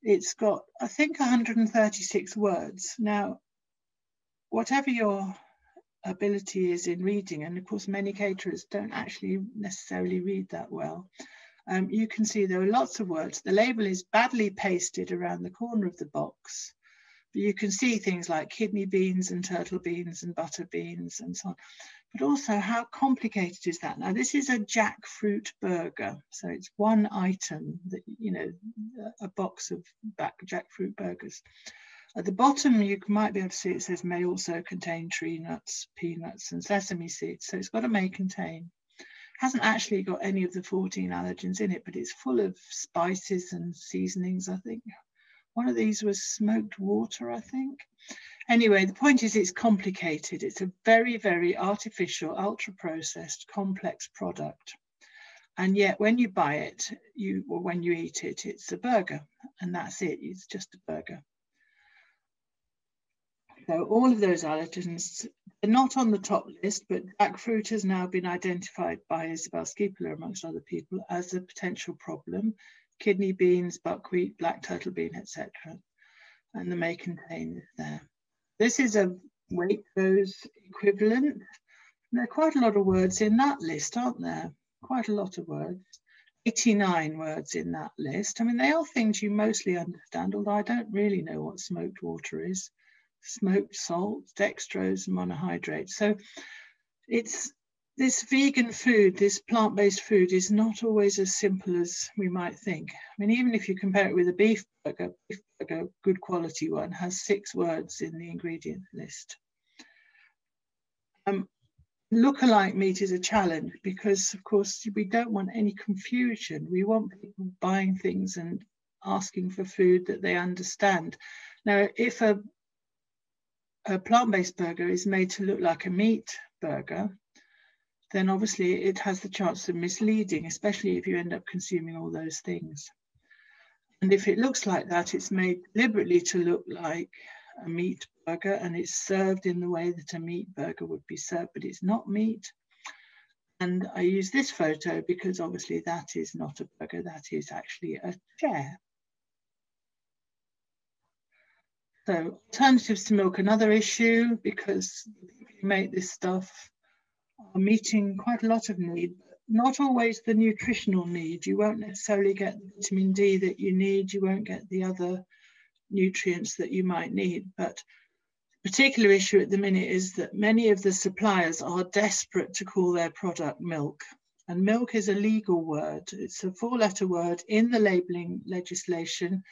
it's got, I think, 136 words. Now, whatever your ability is in reading, and of course many caterers don't actually necessarily read that well, um, you can see there are lots of words. The label is badly pasted around the corner of the box. But you can see things like kidney beans and turtle beans and butter beans and so on. But also how complicated is that? Now this is a jackfruit burger. So it's one item that, you know, a box of back jackfruit burgers. At the bottom, you might be able to see it says may also contain tree nuts, peanuts, and sesame seeds. So it's got a may contain hasn't actually got any of the 14 allergens in it, but it's full of spices and seasonings, I think. One of these was smoked water, I think. Anyway, the point is it's complicated. It's a very, very artificial, ultra processed, complex product. And yet when you buy it, you or when you eat it, it's a burger and that's it. It's just a burger. So all of those allergens are not on the top list, but jackfruit has now been identified by Isabel Skypala, amongst other people, as a potential problem. Kidney beans, buckwheat, black turtle bean, etc. And the may contain is there. This is a Waitrose equivalent. there are quite a lot of words in that list, aren't there? Quite a lot of words. 89 words in that list. I mean, they are things you mostly understand, although I don't really know what smoked water is. Smoked salt, dextrose, monohydrate. So it's this vegan food, this plant-based food is not always as simple as we might think. I mean, even if you compare it with a beef burger, beef burger, good quality one, has six words in the ingredient list. Um, lookalike meat is a challenge because, of course, we don't want any confusion. We want people buying things and asking for food that they understand. Now, if a, a plant-based burger is made to look like a meat burger, then obviously it has the chance of misleading, especially if you end up consuming all those things. And if it looks like that, it's made deliberately to look like a meat burger and it's served in the way that a meat burger would be served, but it's not meat. And I use this photo because obviously that is not a burger, that is actually a chair. So alternatives to milk, another issue because you make this stuff are meeting quite a lot of need, not always the nutritional need. You won't necessarily get the vitamin D that you need, you won't get the other nutrients that you might need. But the particular issue at the minute is that many of the suppliers are desperate to call their product milk. And milk is a legal word. It's a four letter word in the labeling legislation.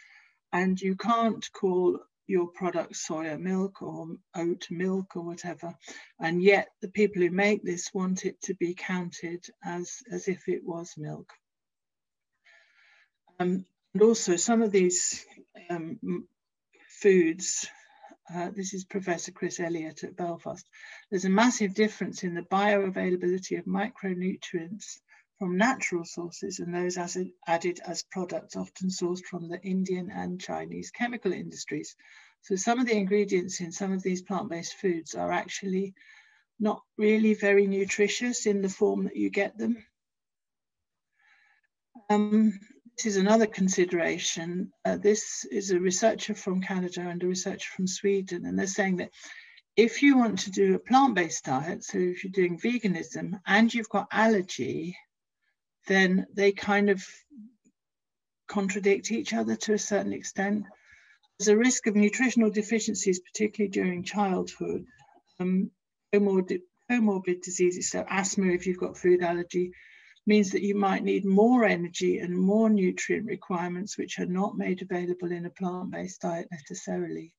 And you can't call your product soya milk or oat milk or whatever. And yet the people who make this want it to be counted as, as if it was milk. Um, and also some of these um, foods, uh, this is Professor Chris Elliott at Belfast, there's a massive difference in the bioavailability of micronutrients from natural sources and those as added as products often sourced from the Indian and Chinese chemical industries. So some of the ingredients in some of these plant-based foods are actually not really very nutritious in the form that you get them. Um, this is another consideration. Uh, this is a researcher from Canada and a researcher from Sweden, and they're saying that if you want to do a plant-based diet, so if you're doing veganism and you've got allergy, then they kind of contradict each other to a certain extent. There's a risk of nutritional deficiencies, particularly during childhood, um, comorbid, diseases, so asthma if you've got food allergy, means that you might need more energy and more nutrient requirements, which are not made available in a plant-based diet necessarily.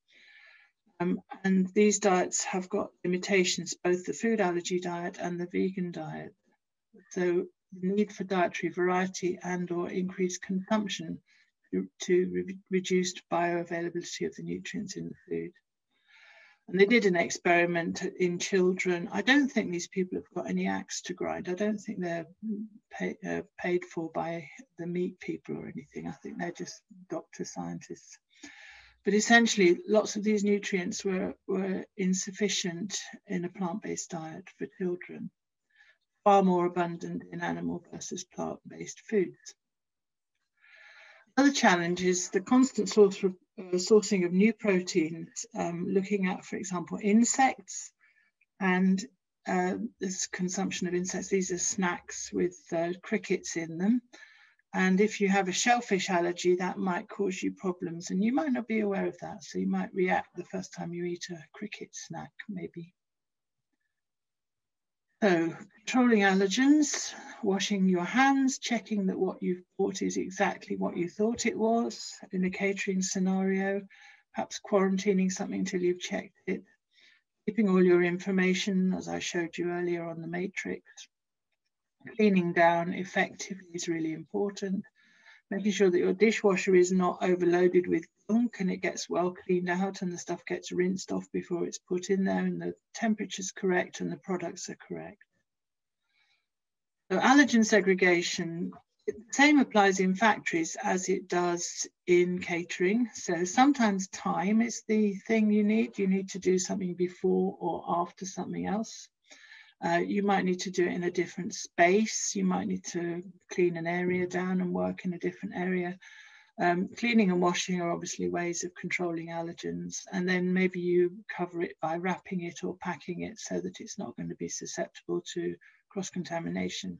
Um, and these diets have got limitations, both the food allergy diet and the vegan diet. So the need for dietary variety and or increased consumption to, to re reduced bioavailability of the nutrients in the food. And they did an experiment in children. I don't think these people have got any axe to grind. I don't think they're pay, uh, paid for by the meat people or anything. I think they're just doctor scientists. But essentially, lots of these nutrients were, were insufficient in a plant-based diet for children, far more abundant in animal versus plant-based foods. Another challenge is the constant source of, uh, sourcing of new proteins, um, looking at, for example, insects and uh, this consumption of insects. These are snacks with uh, crickets in them. And if you have a shellfish allergy, that might cause you problems. And you might not be aware of that. So you might react the first time you eat a cricket snack, maybe. So controlling allergens, washing your hands, checking that what you've bought is exactly what you thought it was in a catering scenario, perhaps quarantining something until you've checked it, keeping all your information as I showed you earlier on the matrix. Cleaning down effectively is really important. Making sure that your dishwasher is not overloaded with gunk and it gets well cleaned out and the stuff gets rinsed off before it's put in there and the temperature's correct and the products are correct. So allergen segregation the same applies in factories as it does in catering. So sometimes time is the thing you need. You need to do something before or after something else. Uh, you might need to do it in a different space. You might need to clean an area down and work in a different area. Um, cleaning and washing are obviously ways of controlling allergens. And then maybe you cover it by wrapping it or packing it so that it's not going to be susceptible to cross-contamination.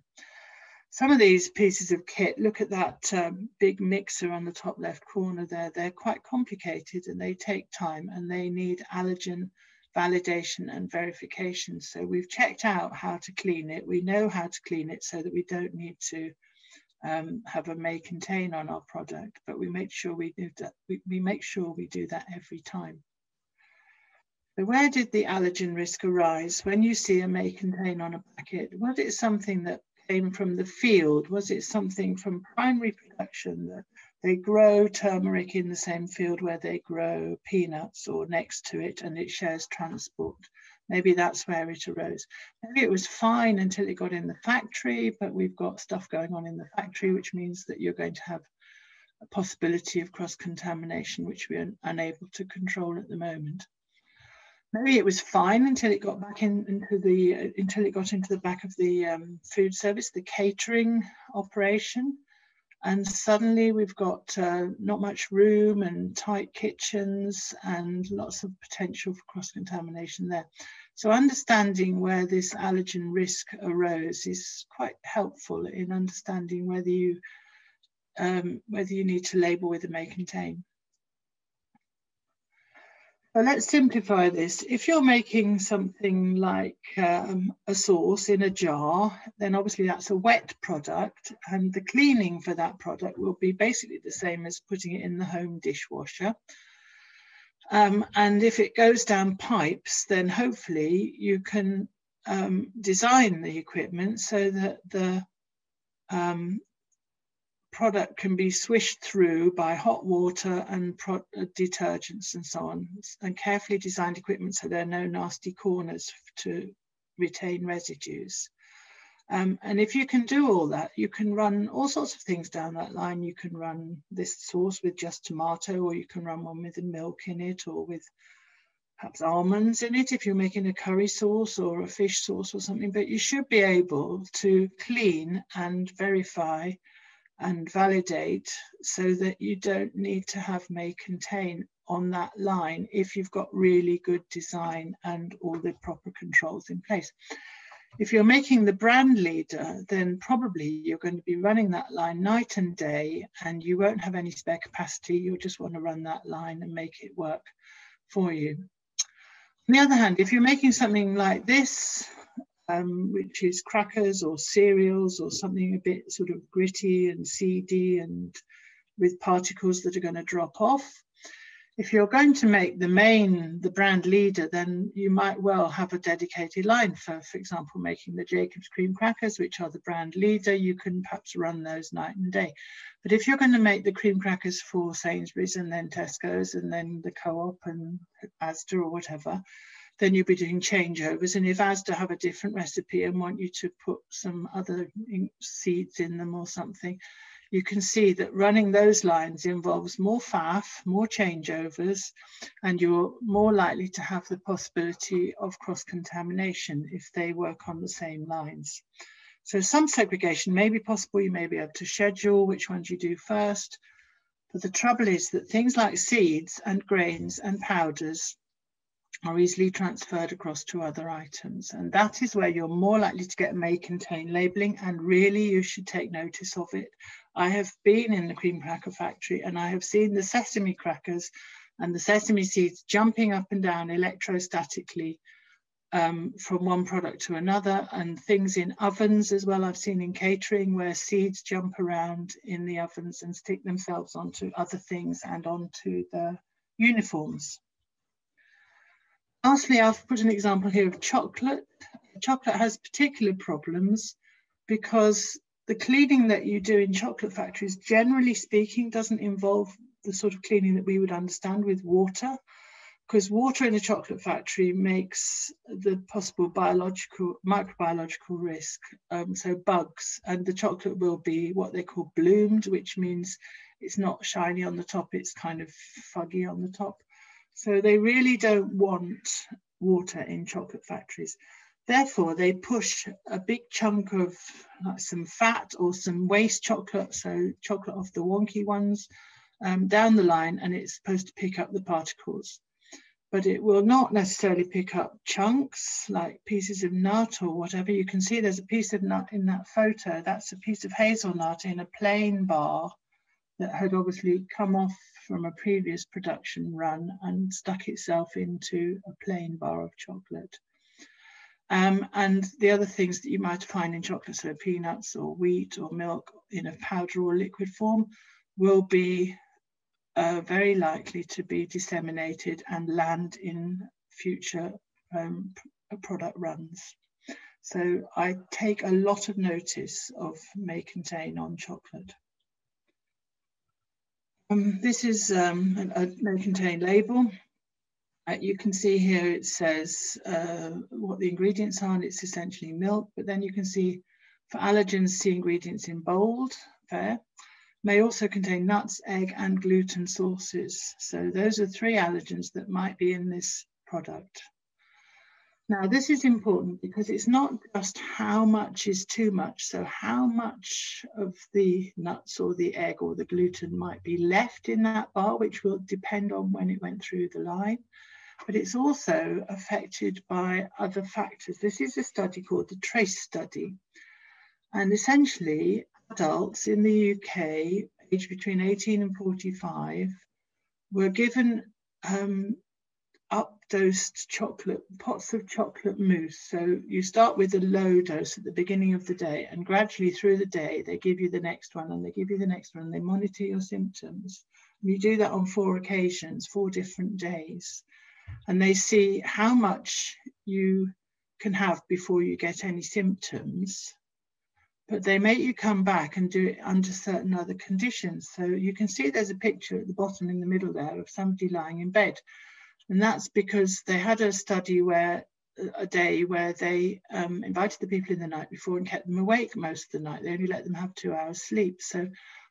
Some of these pieces of kit, look at that um, big mixer on the top left corner there, they're quite complicated and they take time and they need allergen validation and verification. So we've checked out how to clean it. We know how to clean it so that we don't need to um, have a may contain on our product, but we make sure we do that. We, we make sure we do that every time. So where did the allergen risk arise? When you see a may contain on a packet, was it something that came from the field? Was it something from primary production that they grow turmeric in the same field where they grow peanuts or next to it and it shares transport? Maybe that's where it arose. Maybe it was fine until it got in the factory, but we've got stuff going on in the factory, which means that you're going to have a possibility of cross-contamination, which we're unable to control at the moment maybe it was fine until it got back in, into the uh, until it got into the back of the um, food service, the catering operation, and suddenly we've got uh, not much room and tight kitchens and lots of potential for cross contamination there. So understanding where this allergen risk arose is quite helpful in understanding whether you um, whether you need to label with a may contain. So let's simplify this. If you're making something like um, a sauce in a jar, then obviously that's a wet product and the cleaning for that product will be basically the same as putting it in the home dishwasher. Um, and if it goes down pipes, then hopefully you can um, design the equipment so that the um, product can be swished through by hot water and uh, detergents and so on, and carefully designed equipment so there are no nasty corners to retain residues. Um, and if you can do all that, you can run all sorts of things down that line. You can run this sauce with just tomato, or you can run one with milk in it, or with perhaps almonds in it if you're making a curry sauce or a fish sauce or something. But you should be able to clean and verify and validate so that you don't need to have may contain on that line if you've got really good design and all the proper controls in place. If you're making the brand leader, then probably you're going to be running that line night and day and you won't have any spare capacity. You'll just want to run that line and make it work for you. On the other hand, if you're making something like this, um, which is crackers or cereals or something a bit sort of gritty and seedy and with particles that are going to drop off. If you're going to make the main, the brand leader, then you might well have a dedicated line for, for example, making the Jacobs cream crackers, which are the brand leader. You can perhaps run those night and day. But if you're going to make the cream crackers for Sainsbury's and then Tesco's and then the co-op and Asda or whatever, then you'll be doing changeovers. And if ASDA have a different recipe and want you to put some other seeds in them or something, you can see that running those lines involves more faff, more changeovers, and you're more likely to have the possibility of cross-contamination if they work on the same lines. So some segregation may be possible. You may be able to schedule which ones you do first. But the trouble is that things like seeds and grains and powders are easily transferred across to other items. And that is where you're more likely to get may contain labeling and really you should take notice of it. I have been in the cream cracker factory and I have seen the sesame crackers and the sesame seeds jumping up and down electrostatically um, from one product to another and things in ovens as well. I've seen in catering where seeds jump around in the ovens and stick themselves onto other things and onto the uniforms. Lastly, I've put an example here of chocolate. Chocolate has particular problems because the cleaning that you do in chocolate factories, generally speaking, doesn't involve the sort of cleaning that we would understand with water. because water in a chocolate factory makes the possible biological, microbiological risk, um, so bugs, and the chocolate will be what they call bloomed, which means it's not shiny on the top, it's kind of fuggy on the top. So they really don't want water in chocolate factories. Therefore, they push a big chunk of like some fat or some waste chocolate, so chocolate off the wonky ones, um, down the line, and it's supposed to pick up the particles. But it will not necessarily pick up chunks like pieces of nut or whatever. You can see there's a piece of nut in that photo. That's a piece of hazelnut in a plain bar that had obviously come off from a previous production run and stuck itself into a plain bar of chocolate. Um, and the other things that you might find in chocolate, so peanuts or wheat or milk in a powder or liquid form, will be uh, very likely to be disseminated and land in future um, product runs. So I take a lot of notice of may contain on chocolate. Um, this is um, a may contain label. Uh, you can see here it says uh, what the ingredients are, and it's essentially milk, but then you can see for allergens, see ingredients in bold, fair. May also contain nuts, egg, and gluten sources. So those are three allergens that might be in this product. Now, this is important because it's not just how much is too much. So how much of the nuts or the egg or the gluten might be left in that bar, which will depend on when it went through the line but it's also affected by other factors. This is a study called the TRACE study. And essentially, adults in the UK, aged between 18 and 45, were given um, up-dosed chocolate, pots of chocolate mousse. So you start with a low dose at the beginning of the day, and gradually through the day, they give you the next one, and they give you the next one, and they monitor your symptoms. And you do that on four occasions, four different days and they see how much you can have before you get any symptoms. But they make you come back and do it under certain other conditions. So you can see there's a picture at the bottom in the middle there of somebody lying in bed. And that's because they had a study where a day where they um, invited the people in the night before and kept them awake most of the night. They only let them have two hours sleep. So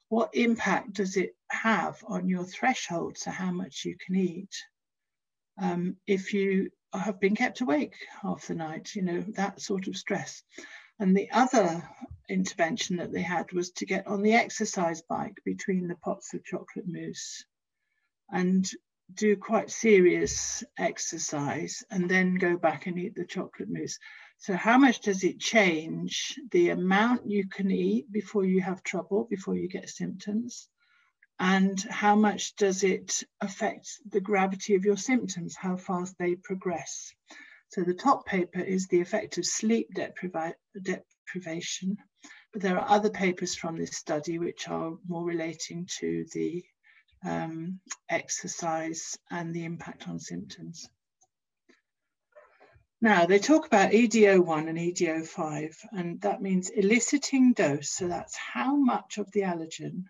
what impact does it have on your threshold? to how much you can eat? um, if you have been kept awake half the night, you know, that sort of stress. And the other intervention that they had was to get on the exercise bike between the pots of chocolate mousse and do quite serious exercise and then go back and eat the chocolate mousse. So how much does it change the amount you can eat before you have trouble, before you get symptoms? and how much does it affect the gravity of your symptoms, how fast they progress. So the top paper is the effect of sleep deprivation, but there are other papers from this study which are more relating to the um, exercise and the impact on symptoms. Now they talk about ED01 and ED05, and that means eliciting dose. So that's how much of the allergen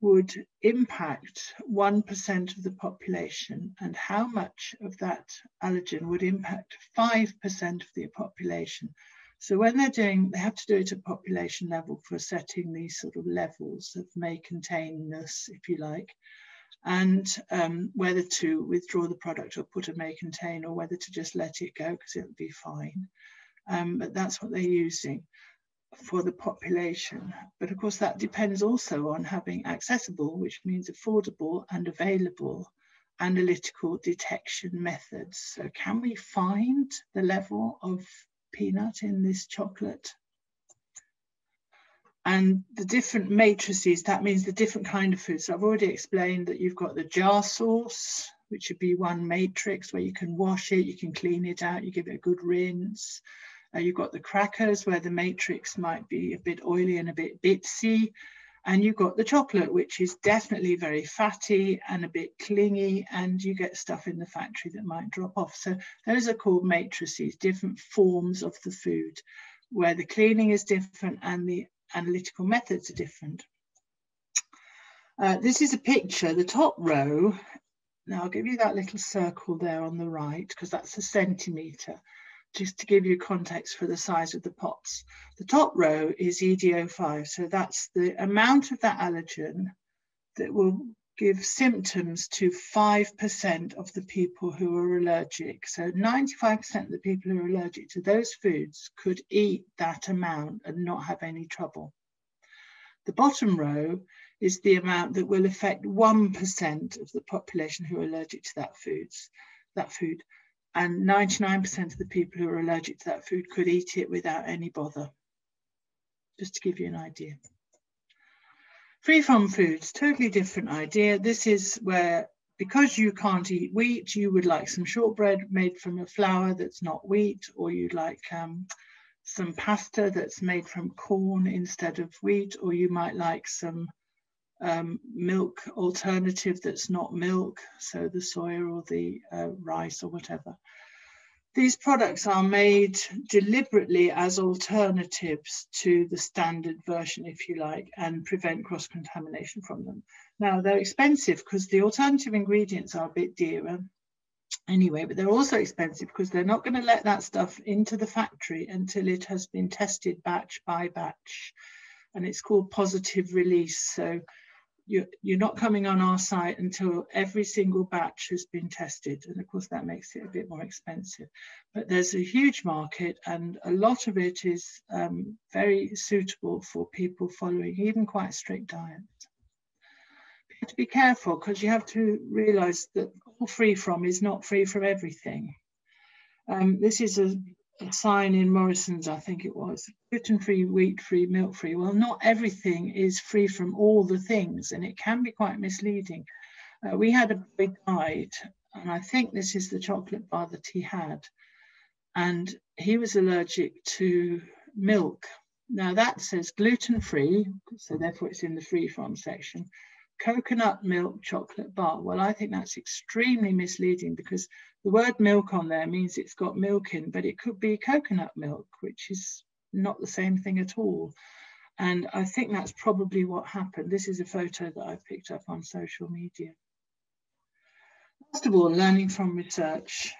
would impact 1% of the population and how much of that allergen would impact 5% of the population. So when they're doing, they have to do it at population level for setting these sort of levels of may containedness, if you like, and um, whether to withdraw the product or put a may contain or whether to just let it go because it'll be fine. Um, but that's what they're using for the population. But of course, that depends also on having accessible, which means affordable and available analytical detection methods. So can we find the level of peanut in this chocolate? And the different matrices, that means the different kind of foods. So I've already explained that you've got the jar sauce, which would be one matrix where you can wash it, you can clean it out, you give it a good rinse. Uh, you've got the crackers where the matrix might be a bit oily and a bit bitsy. And you've got the chocolate, which is definitely very fatty and a bit clingy, and you get stuff in the factory that might drop off. So those are called matrices, different forms of the food, where the cleaning is different and the analytical methods are different. Uh, this is a picture. The top row Now I'll give you that little circle there on the right because that's a centimetre, just to give you context for the size of the pots. The top row is ED05, so that's the amount of that allergen that will give symptoms to 5% of the people who are allergic. So 95% of the people who are allergic to those foods could eat that amount and not have any trouble. The bottom row is the amount that will affect 1% of the population who are allergic to that foods, that food. And 99% of the people who are allergic to that food could eat it without any bother. Just to give you an idea. Free from foods, totally different idea. This is where, because you can't eat wheat, you would like some shortbread made from a flour that's not wheat, or you'd like um, some pasta that's made from corn instead of wheat, or you might like some um, milk alternative that's not milk, so the soya or the uh, rice or whatever. These products are made deliberately as alternatives to the standard version, if you like, and prevent cross-contamination from them. Now, they're expensive because the alternative ingredients are a bit dearer anyway, but they're also expensive because they're not going to let that stuff into the factory until it has been tested batch by batch. And it's called positive release. So you're, you're not coming on our site until every single batch has been tested. And of course, that makes it a bit more expensive. But there's a huge market, and a lot of it is um, very suitable for people following even quite strict diets. You have to be careful because you have to realize that all free from is not free from everything. Um, this is a a sign in Morrison's, I think it was, gluten-free, wheat-free, milk-free. Well, not everything is free from all the things, and it can be quite misleading. Uh, we had a big guide, and I think this is the chocolate bar that he had, and he was allergic to milk. Now that says gluten-free, so therefore it's in the free from section, coconut milk chocolate bar. Well, I think that's extremely misleading because the word milk on there means it's got milk in, but it could be coconut milk, which is not the same thing at all. And I think that's probably what happened. This is a photo that I picked up on social media. First of all, learning from research.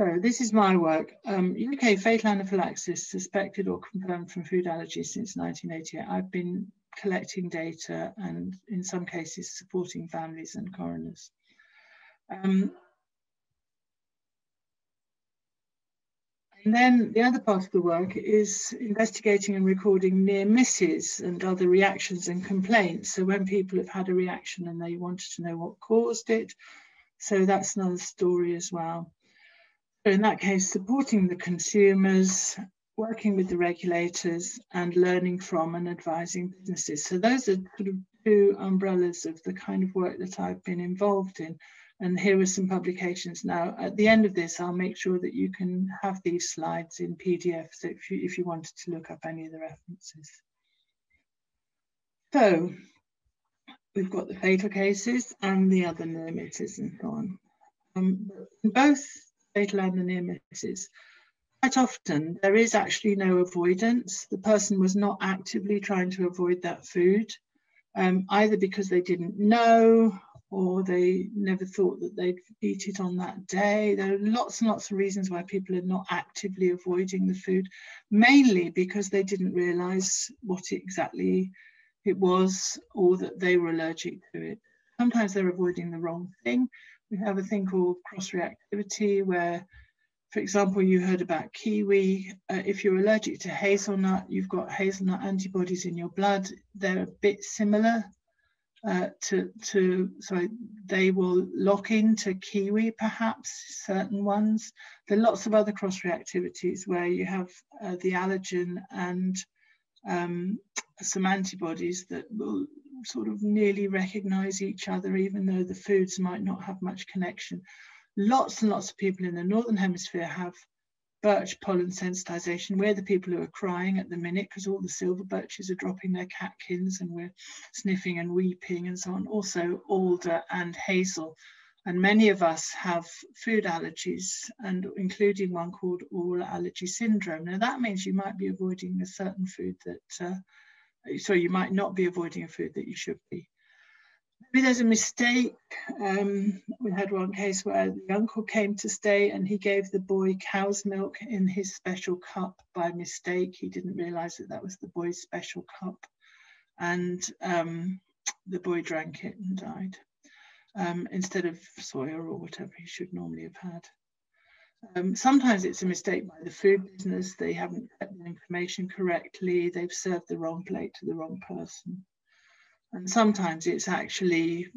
So this is my work. Um, UK fatal anaphylaxis suspected or confirmed from food allergies since 1988. I've been collecting data and in some cases supporting families and coroners. Um, and then the other part of the work is investigating and recording near misses and other reactions and complaints. So when people have had a reaction and they wanted to know what caused it, so that's another story as well. So in that case, supporting the consumers, working with the regulators and learning from and advising businesses. So those are sort of two umbrellas of the kind of work that I've been involved in. And here are some publications. Now, at the end of this, I'll make sure that you can have these slides in PDF so if you, if you wanted to look up any of the references. So we've got the fatal cases and the other near misses and so on. Um, both fatal and the near misses, quite often there is actually no avoidance. The person was not actively trying to avoid that food, um, either because they didn't know or they never thought that they'd eat it on that day. There are lots and lots of reasons why people are not actively avoiding the food, mainly because they didn't realize what exactly it was or that they were allergic to it. Sometimes they're avoiding the wrong thing. We have a thing called cross reactivity where for example, you heard about kiwi. Uh, if you're allergic to hazelnut, you've got hazelnut antibodies in your blood. They're a bit similar uh, to, to, so they will lock into kiwi, perhaps, certain ones. There are lots of other cross reactivities where you have uh, the allergen and um, some antibodies that will sort of nearly recognize each other, even though the foods might not have much connection. Lots and lots of people in the Northern Hemisphere have birch pollen sensitization. We're the people who are crying at the minute because all the silver birches are dropping their catkins and we're sniffing and weeping and so on. Also alder and hazel. And many of us have food allergies and including one called oral allergy syndrome. Now that means you might be avoiding a certain food that, uh, so you might not be avoiding a food that you should be. Maybe there's a mistake. Um, we had one case where the uncle came to stay and he gave the boy cow's milk in his special cup by mistake. He didn't realize that that was the boy's special cup. And um, the boy drank it and died um, instead of soya or whatever he should normally have had. Um, sometimes it's a mistake by the food business. They haven't kept the information correctly. They've served the wrong plate to the wrong person. And sometimes it's actually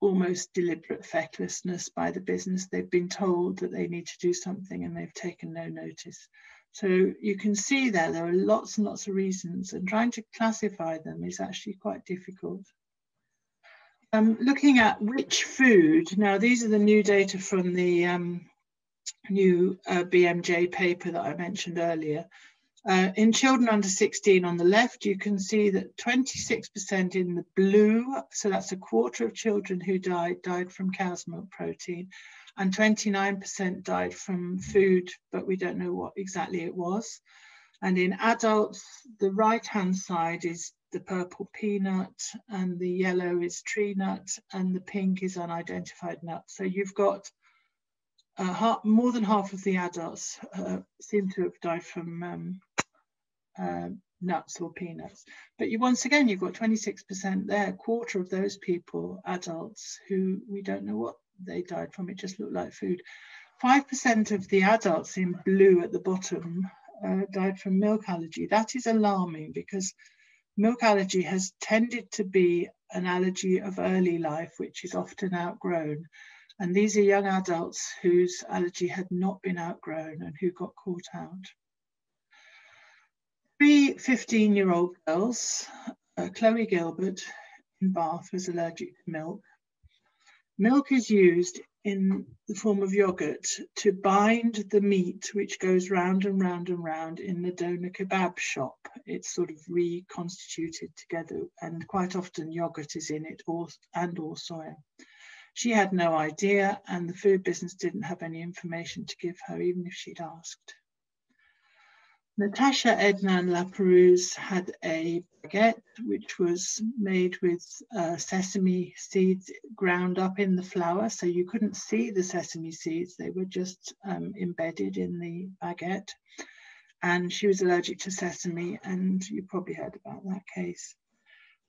almost deliberate fecklessness by the business. They've been told that they need to do something and they've taken no notice. So you can see there, there are lots and lots of reasons and trying to classify them is actually quite difficult. Um, looking at which food, now these are the new data from the um, new uh, BMJ paper that I mentioned earlier. Uh, in children under 16 on the left, you can see that 26% in the blue, so that's a quarter of children who died, died from cow's milk protein, and 29% died from food, but we don't know what exactly it was. And in adults, the right-hand side is the purple peanut, and the yellow is tree nut, and the pink is unidentified nut. So you've got uh, more than half of the adults uh, seem to have died from um, uh, nuts or peanuts. But you, once again, you've got 26% there, a quarter of those people, adults, who we don't know what they died from. It just looked like food. 5% of the adults in blue at the bottom uh, died from milk allergy. That is alarming because milk allergy has tended to be an allergy of early life, which is often outgrown. And these are young adults whose allergy had not been outgrown and who got caught out. Three 15 year old girls, uh, Chloe Gilbert in Bath was allergic to milk. Milk is used in the form of yogurt to bind the meat which goes round and round and round in the doner kebab shop. It's sort of reconstituted together and quite often yogurt is in it or, and or soya. She had no idea, and the food business didn't have any information to give her, even if she'd asked. Natasha Ednan Laperouse had a baguette which was made with uh, sesame seeds ground up in the flour, so you couldn't see the sesame seeds, they were just um, embedded in the baguette. And she was allergic to sesame, and you probably heard about that case.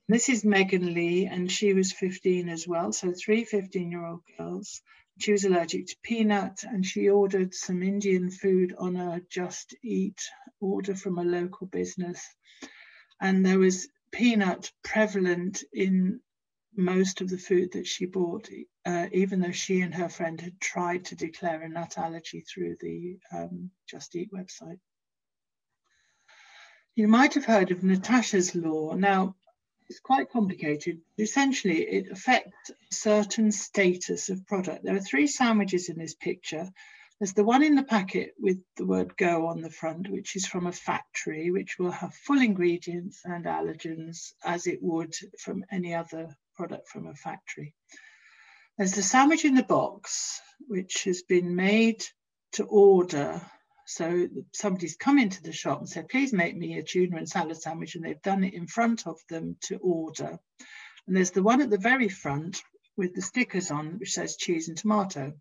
This is Megan Lee, and she was 15 as well. So three 15 year old girls. She was allergic to peanut and she ordered some Indian food on a Just Eat order from a local business. And there was peanut prevalent in most of the food that she bought, uh, even though she and her friend had tried to declare a nut allergy through the um, Just Eat website. You might have heard of Natasha's law. Now, it's quite complicated. Essentially, it affects certain status of product. There are three sandwiches in this picture. There's the one in the packet with the word go on the front, which is from a factory, which will have full ingredients and allergens as it would from any other product from a factory. There's the sandwich in the box, which has been made to order so somebody's come into the shop and said, please make me a tuna and salad sandwich. And they've done it in front of them to order. And there's the one at the very front with the stickers on, which says cheese and tomato.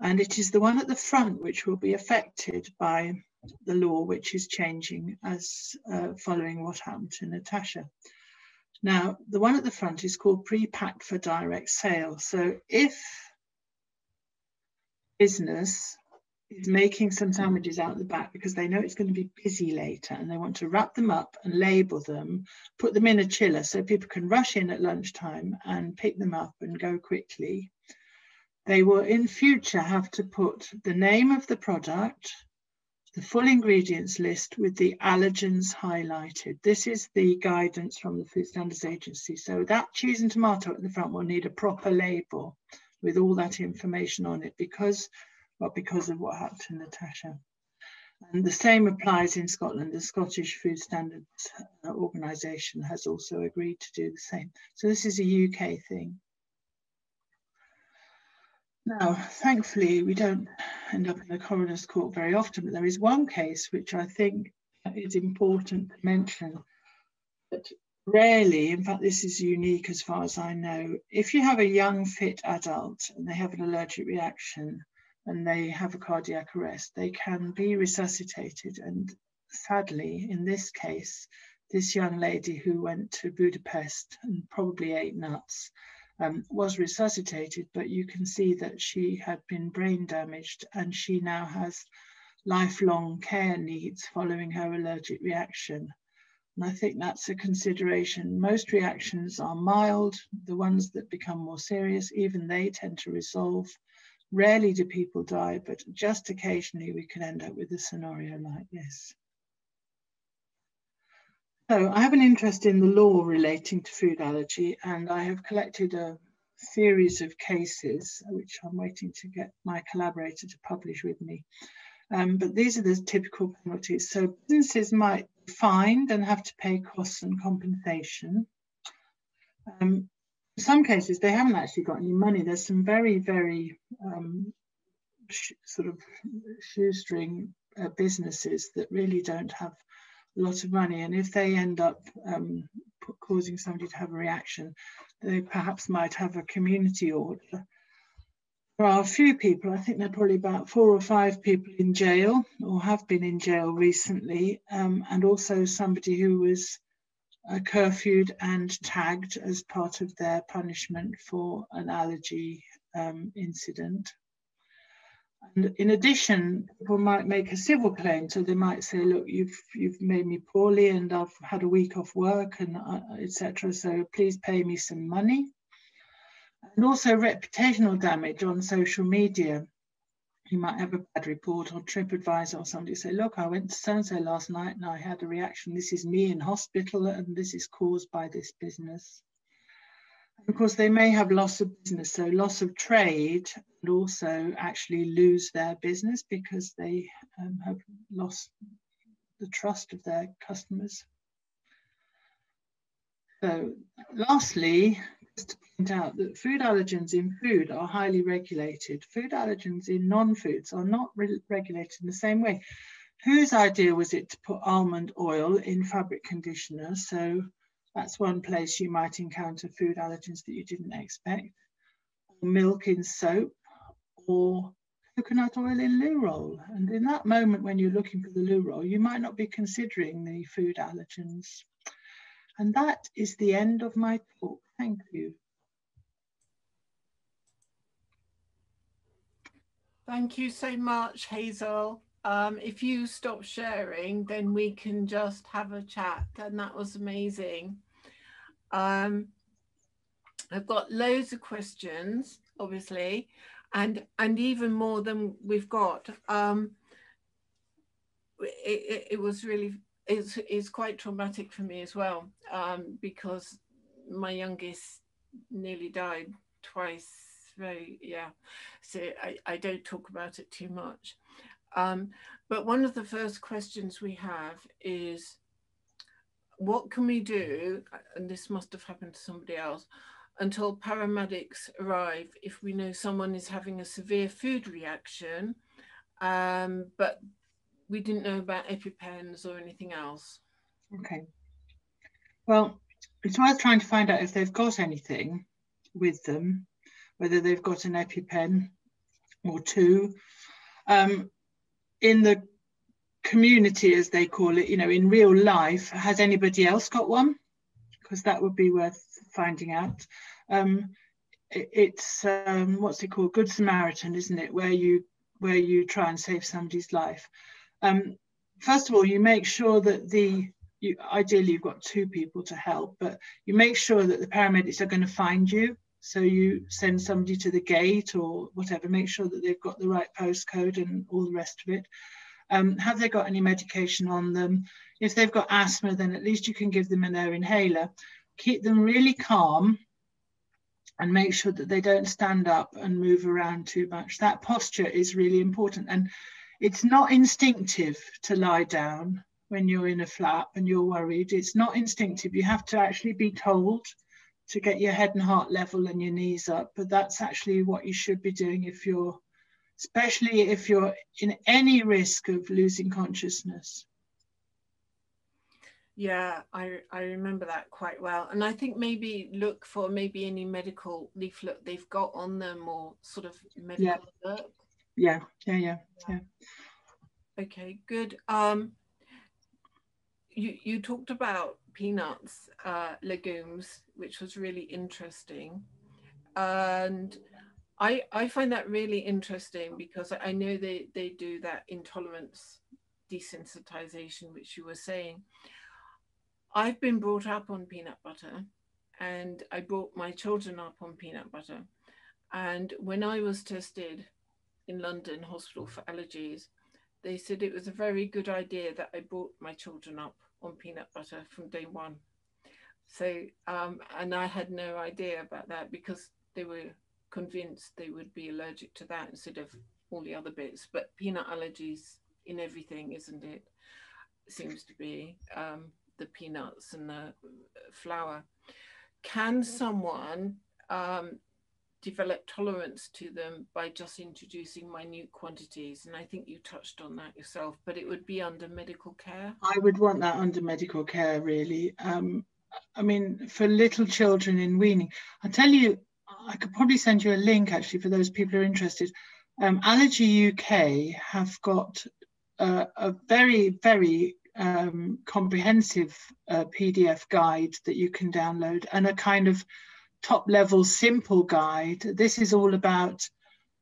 And it is the one at the front which will be affected by the law, which is changing as uh, following what happened to Natasha. Now, the one at the front is called pre-packed for direct sale. So if business is making some sandwiches out the back because they know it's going to be busy later and they want to wrap them up and label them, put them in a chiller so people can rush in at lunchtime and pick them up and go quickly. They will in future have to put the name of the product, the full ingredients list with the allergens highlighted. This is the guidance from the Food Standards Agency. So that cheese and tomato at the front will need a proper label with all that information on it because but because of what happened to Natasha. And the same applies in Scotland. The Scottish Food Standards uh, Organisation has also agreed to do the same. So this is a UK thing. Now, thankfully, we don't end up in the coroner's court very often, but there is one case which I think is important to mention that rarely, in fact, this is unique as far as I know, if you have a young, fit adult and they have an allergic reaction and they have a cardiac arrest, they can be resuscitated. And sadly, in this case, this young lady who went to Budapest and probably ate nuts um, was resuscitated, but you can see that she had been brain damaged and she now has lifelong care needs following her allergic reaction. And I think that's a consideration. Most reactions are mild. The ones that become more serious, even they tend to resolve. Rarely do people die, but just occasionally we can end up with a scenario like this. So I have an interest in the law relating to food allergy, and I have collected a series of cases, which I'm waiting to get my collaborator to publish with me. Um, but these are the typical penalties. So businesses might be fined and have to pay costs and compensation. Um, some cases, they haven't actually got any money. There's some very, very um, sort of shoestring uh, businesses that really don't have a lot of money. And if they end up um, causing somebody to have a reaction, they perhaps might have a community order. There are a few people, I think there are probably about four or five people in jail or have been in jail recently, um, and also somebody who was uh, curfewed and tagged as part of their punishment for an allergy um, incident. And in addition, people might make a civil claim. So they might say, look, you've, you've made me poorly and I've had a week off work and uh, etc. So please pay me some money. And also reputational damage on social media. You might have a bad report on TripAdvisor or somebody say, look, I went to so-and-so last night and I had a reaction. This is me in hospital and this is caused by this business. Of course, they may have loss of business, so loss of trade, and also actually lose their business because they um, have lost the trust of their customers. So, lastly, just to point out that food allergens in food are highly regulated. Food allergens in non-foods are not re regulated in the same way. Whose idea was it to put almond oil in fabric conditioner? So that's one place you might encounter food allergens that you didn't expect. Or milk in soap or coconut oil in loo roll. And in that moment when you're looking for the loo roll, you might not be considering the food allergens. And that is the end of my talk. Thank you. Thank you so much, Hazel. Um, if you stop sharing, then we can just have a chat. And that was amazing. Um, I've got loads of questions, obviously, and and even more than we've got. Um, it, it, it was really it's, it's quite traumatic for me as well um, because my youngest nearly died twice very yeah so I, I don't talk about it too much um, but one of the first questions we have is, what can we do, and this must have happened to somebody else, until paramedics arrive if we know someone is having a severe food reaction, um, but we didn't know about EpiPens or anything else? Okay. Well, it's worth trying to find out if they've got anything with them, whether they've got an EpiPen or two. Um, in the community, as they call it, you know, in real life, has anybody else got one? Because that would be worth finding out. Um, it, it's um, what's it called? Good Samaritan, isn't it? Where you where you try and save somebody's life. Um, first of all, you make sure that the you, ideally you've got two people to help, but you make sure that the paramedics are going to find you so you send somebody to the gate or whatever, make sure that they've got the right postcode and all the rest of it. Um, have they got any medication on them? If they've got asthma, then at least you can give them an air inhaler. Keep them really calm and make sure that they don't stand up and move around too much. That posture is really important. And it's not instinctive to lie down when you're in a flat and you're worried. It's not instinctive. You have to actually be told to get your head and heart level and your knees up. But that's actually what you should be doing if you're, especially if you're in any risk of losing consciousness. Yeah, I, I remember that quite well. And I think maybe look for maybe any medical leaflet they've got on them or sort of medical yeah. alert. Yeah, yeah, yeah, yeah. Okay, good. Um, you, you talked about peanuts, uh, legumes, which was really interesting. And I, I find that really interesting because I know they, they do that intolerance desensitization, which you were saying. I've been brought up on peanut butter and I brought my children up on peanut butter. And when I was tested in London Hospital for allergies, they said it was a very good idea that I brought my children up on peanut butter from day one. So, um, and I had no idea about that because they were convinced they would be allergic to that instead of all the other bits. But peanut allergies in everything, isn't it? Seems to be. Um, the peanuts and the uh, flour. Can someone um, develop tolerance to them by just introducing minute quantities? And I think you touched on that yourself, but it would be under medical care. I would want that under medical care, really. Um, I mean, for little children in weaning, I tell you, I could probably send you a link actually for those people who are interested. Um, Allergy UK have got uh, a very, very um, comprehensive uh, PDF guide that you can download and a kind of top level simple guide. This is all about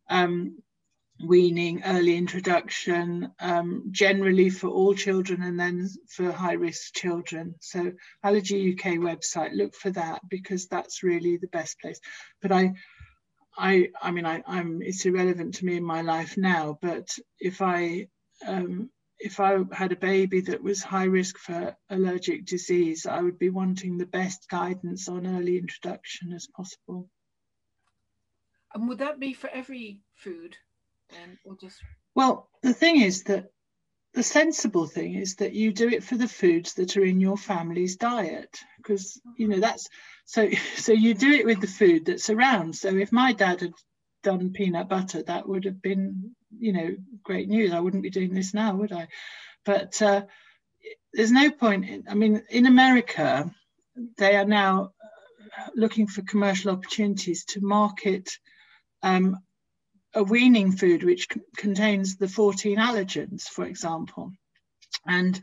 um, weaning, early introduction, um, generally for all children and then for high risk children. So Allergy UK website, look for that because that's really the best place. But I, I, I mean, I, I'm, it's irrelevant to me in my life now, but if I, um, if I had a baby that was high risk for allergic disease, I would be wanting the best guidance on early introduction as possible. And would that be for every food then, or just? Well, the thing is that the sensible thing is that you do it for the foods that are in your family's diet, because you know that's so. So you do it with the food that's around. So if my dad had done peanut butter, that would have been, you know, great news. I wouldn't be doing this now, would I? But uh, there's no point. In, I mean, in America, they are now looking for commercial opportunities to market um, a weaning food which contains the 14 allergens, for example. And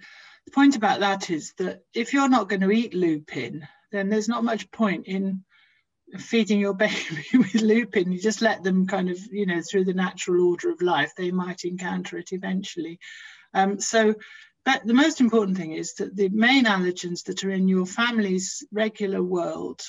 the point about that is that if you're not going to eat lupin, then there's not much point in feeding your baby with lupin you just let them kind of you know through the natural order of life they might encounter it eventually. Um, so but the most important thing is that the main allergens that are in your family's regular world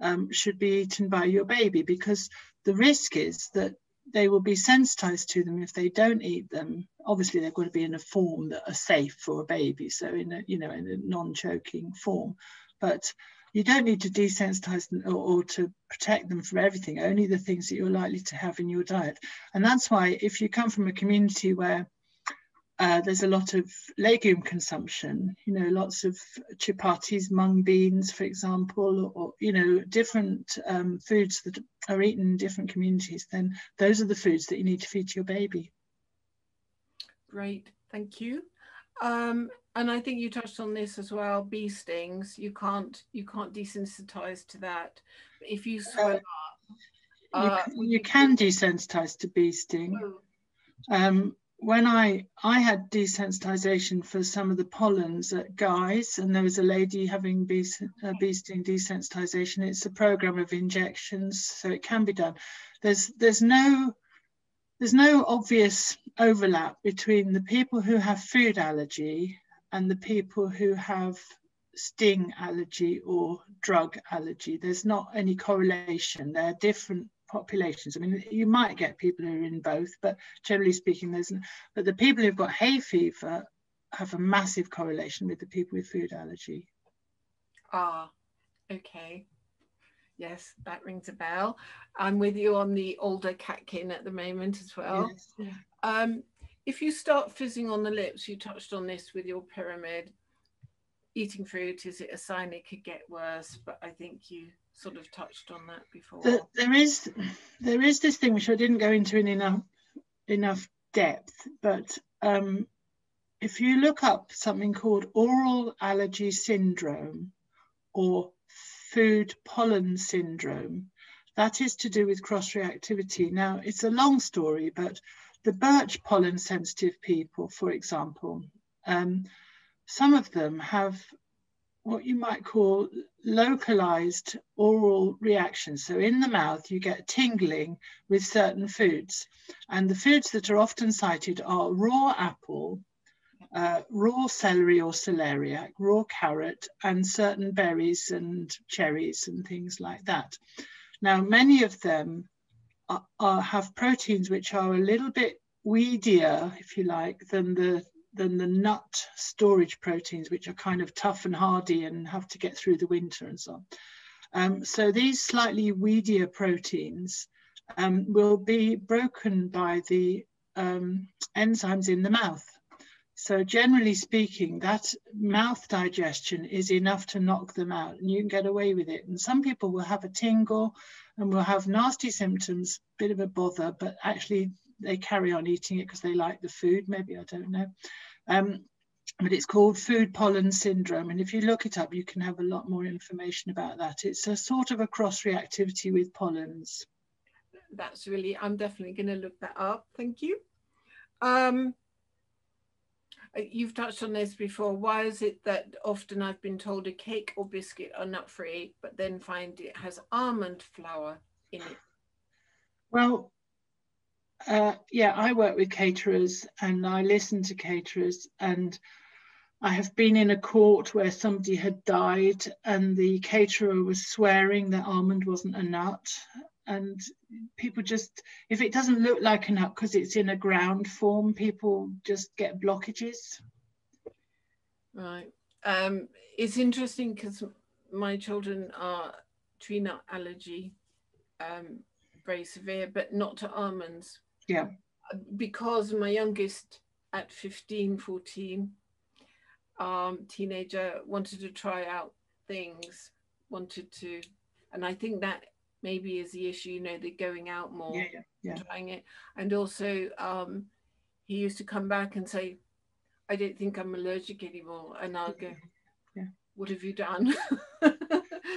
um, should be eaten by your baby because the risk is that they will be sensitized to them if they don't eat them. Obviously they've got to be in a form that are safe for a baby so in a you know in a non-choking form. But you don't need to desensitize them or, or, to protect them from everything, only the things that you're likely to have in your diet. And that's why if you come from a community where uh, there's a lot of legume consumption, you know, lots of chapatis, mung beans, for example, or, you know, different um, foods that are eaten in different communities, then those are the foods that you need to feed to your baby. Great, thank you. Um, and I think you touched on this as well. Bee stings, you can't you can't desensitize to that. If you swell uh, up, uh, you, you, can desensitize to bee sting. Oh. Um, when I I had desensitization for some of the pollens at Guy's, and there was a lady having bee, uh, bee sting desensitization. It's a program of injections, so it can be done. There's there's no there's no obvious overlap between the people who have food allergy and the people who have sting allergy or drug allergy. There's not any correlation. They're different populations. I mean, you might get people who are in both, but generally speaking, there's. But the people who've got hay fever have a massive correlation with the people with food allergy. Ah, okay. Yes, that rings a bell. I'm with you on the alder catkin at the moment as well. Yes. Um, if you start fizzing on the lips, you touched on this with your pyramid. Eating fruit, is it a sign it could get worse? But I think you sort of touched on that before. The, there is there is this thing which I didn't go into in enough enough depth, but um, if you look up something called oral allergy syndrome or food pollen syndrome, that is to do with cross reactivity. Now, it's a long story, but the birch pollen sensitive people, for example, um, some of them have what you might call localized oral reactions. So in the mouth, you get tingling with certain foods. And the foods that are often cited are raw apple, uh, raw celery or celeriac, raw carrot, and certain berries and cherries and things like that. Now, many of them are, are, have proteins which are a little bit weedier, if you like, than the than the nut storage proteins, which are kind of tough and hardy and have to get through the winter and so on. Um, so these slightly weedier proteins um, will be broken by the um, enzymes in the mouth. So generally speaking, that mouth digestion is enough to knock them out and you can get away with it. And some people will have a tingle and will have nasty symptoms, bit of a bother, but actually they carry on eating it because they like the food, maybe, I don't know. Um, but it's called food pollen syndrome. And if you look it up, you can have a lot more information about that. It's a sort of a cross reactivity with pollens. That's really, I'm definitely going to look that up. Thank you. Um, you've touched on this before. Why is it that often I've been told a cake or biscuit are nut free, but then find it has almond flour in it? Well, uh, yeah, I work with caterers and I listen to caterers and I have been in a court where somebody had died and the caterer was swearing that almond wasn't a nut. And people just, if it doesn't look like a nut because it's in a ground form, people just get blockages. Right. Um, it's interesting because my children are tree nut allergy, um, very severe, but not to almonds. Yeah. Because my youngest at 15, 14, um, teenager wanted to try out things, wanted to, and I think that maybe is the issue, you know, they're going out more, yeah, yeah, yeah. trying it. And also, um, he used to come back and say, I don't think I'm allergic anymore. And I'll go, yeah. What have you done?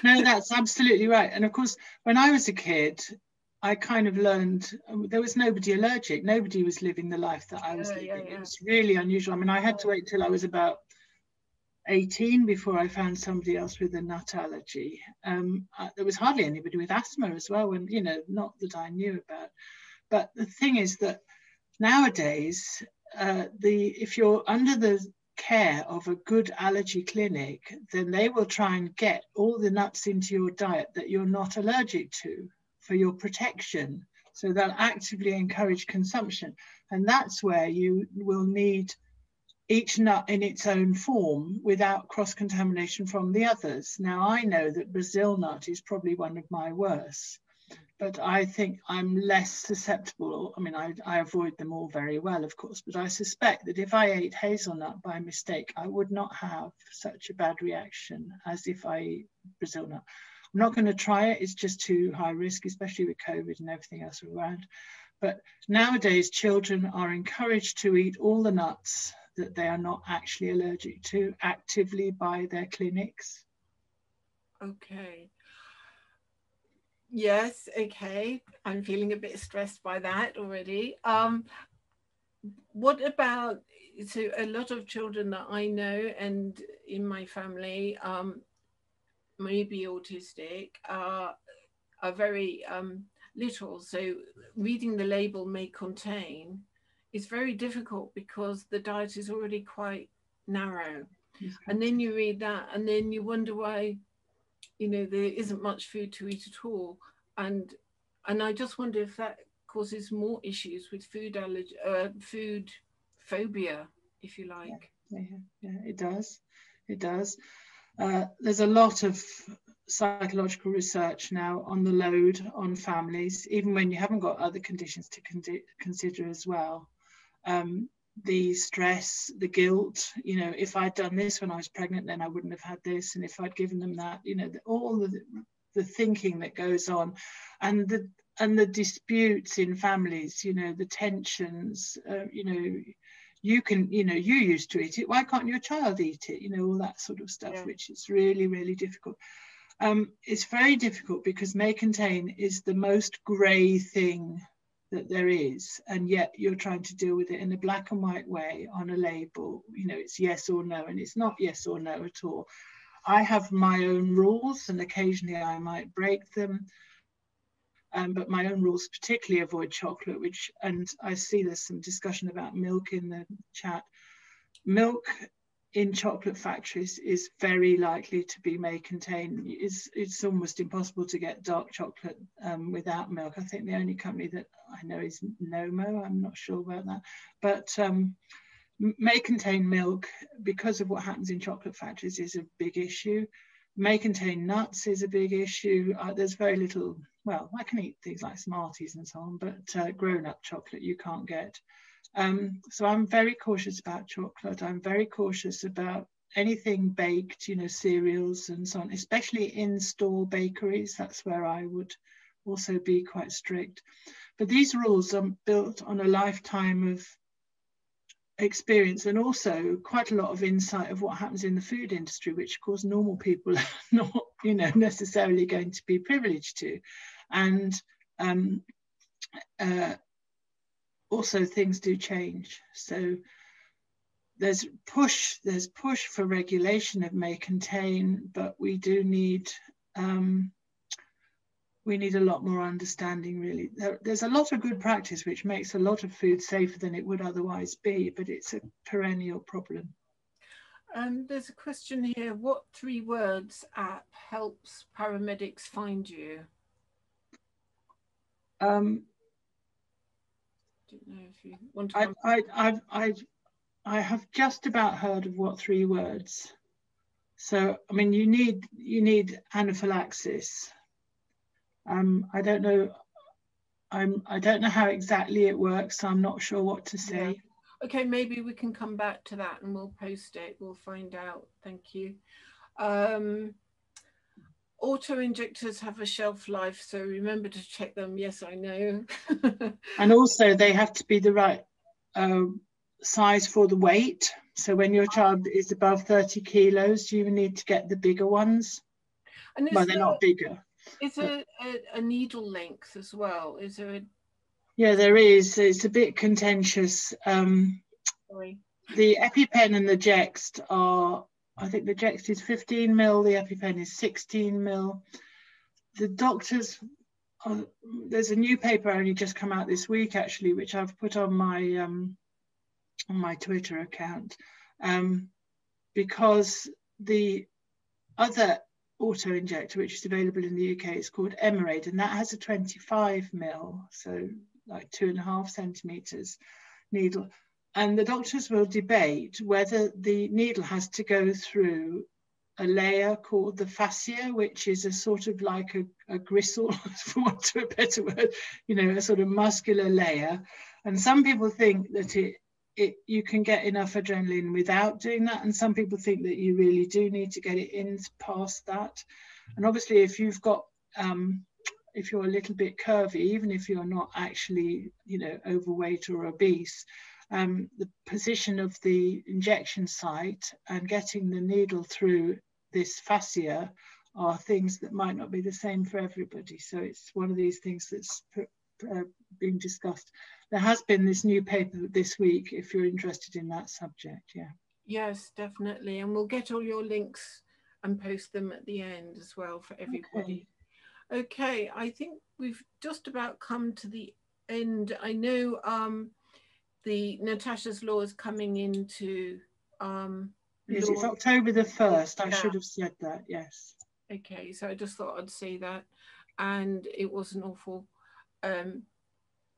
no, that's absolutely right. And of course, when I was a kid, I kind of learned um, there was nobody allergic. Nobody was living the life that I was living. Yeah, yeah. It was really unusual. I mean, I had to wait till I was about 18 before I found somebody else with a nut allergy. Um, uh, there was hardly anybody with asthma as well, and you know, not that I knew about. But the thing is that nowadays, uh, the if you're under the care of a good allergy clinic, then they will try and get all the nuts into your diet that you're not allergic to for your protection. So they'll actively encourage consumption. And that's where you will need each nut in its own form without cross contamination from the others. Now, I know that Brazil nut is probably one of my worst, but I think I'm less susceptible. I mean, I, I avoid them all very well, of course, but I suspect that if I ate hazelnut by mistake, I would not have such a bad reaction as if I ate Brazil nut. I'm not going to try it. It's just too high risk, especially with COVID and everything else around. But nowadays, children are encouraged to eat all the nuts that they are not actually allergic to actively by their clinics. Okay. Yes, okay. I'm feeling a bit stressed by that already. Um, what about so a lot of children that I know and in my family um, maybe autistic are, are very um, literal. So reading the label may contain is very difficult because the diet is already quite narrow. And then you read that and then you wonder why, you know, there isn't much food to eat at all. And and I just wonder if that causes more issues with food allergy, uh, food phobia, if you like. Yeah, yeah, yeah, it does. It does. Uh, there's a lot of psychological research now on the load on families, even when you haven't got other conditions to con consider as well. Um, the stress, the guilt, you know, if I'd done this when I was pregnant, then I wouldn't have had this. And if I'd given them that, you know, the, all the, the thinking that goes on and the, and the disputes in families, you know, the tensions, uh, you know, you can, you know, you used to eat it. Why can't your child eat it? You know, all that sort of stuff, yeah. which is really, really difficult. Um, it's very difficult because may contain is the most grey thing that there is, and yet you're trying to deal with it in a black and white way on a label. You know, it's yes or no, and it's not yes or no at all. I have my own rules, and occasionally I might break them. Um, but my own rules particularly avoid chocolate, which, and I see there's some discussion about milk in the chat. Milk in chocolate factories is very likely to be may contain. It's, it's almost impossible to get dark chocolate um, without milk. I think the only company that I know is Nomo. I'm not sure about that, but um, may contain milk because of what happens in chocolate factories is a big issue. May contain nuts is a big issue. Uh, there's very little, well, I can eat things like Smarties and so on, but uh, grown up chocolate you can't get. Um, so I'm very cautious about chocolate. I'm very cautious about anything baked, you know, cereals and so on, especially in store bakeries. That's where I would also be quite strict. But these rules are built on a lifetime of experience and also quite a lot of insight of what happens in the food industry, which of course normal people are not, you know, necessarily going to be privileged to. And um, uh, also things do change. So there's push, there's push for regulation of may contain, but we do need um, we need a lot more understanding really. There, there's a lot of good practice which makes a lot of food safer than it would otherwise be, but it's a perennial problem. Um, there's a question here, what three words app helps paramedics find you? Um, don't know if you want to. I, I, I, I, I have just about heard of what three words. So I mean, you need you need anaphylaxis. Um, I don't know. I'm I don't know how exactly it works. So I'm not sure what to say. Yeah. Okay, maybe we can come back to that and we'll post it. We'll find out. Thank you. Um, auto injectors have a shelf life, so remember to check them. Yes, I know. and also, they have to be the right uh, size for the weight. So when your child is above 30 kilos, you need to get the bigger ones. And well, they're not bigger. Is there a, a, needle length as well? Is there a... Yeah, there is. It's a bit contentious. Um, Sorry. The EpiPen and the Jext are I think the Jext is 15 mil, the EpiPen is 16 mil. The doctors, uh, there's a new paper only just come out this week actually, which I've put on my um, on my Twitter account, um, because the other auto injector, which is available in the UK, is called Emerade, and that has a 25 mil, so like two and a half centimeters needle and the doctors will debate whether the needle has to go through a layer called the fascia, which is a sort of like a, a gristle, for want of a better word, you know, a sort of muscular layer. And some people think that it, it you can get enough adrenaline without doing that. And some people think that you really do need to get it in past that. And obviously, if you've got um, if you're a little bit curvy, even if you're not actually, you know, overweight or obese, um, the position of the injection site and getting the needle through this fascia are things that might not be the same for everybody. So it's one of these things that's uh, being discussed. There has been this new paper this week, if you're interested in that subject, yeah. Yes, definitely. And we'll get all your links and post them at the end as well for everybody. Okay, okay I think we've just about come to the end. I know um, the Natasha's law is coming into um yes law. it's october the 1st i should have said that yes. Okay so i just thought i'd say that. And it was an awful. Um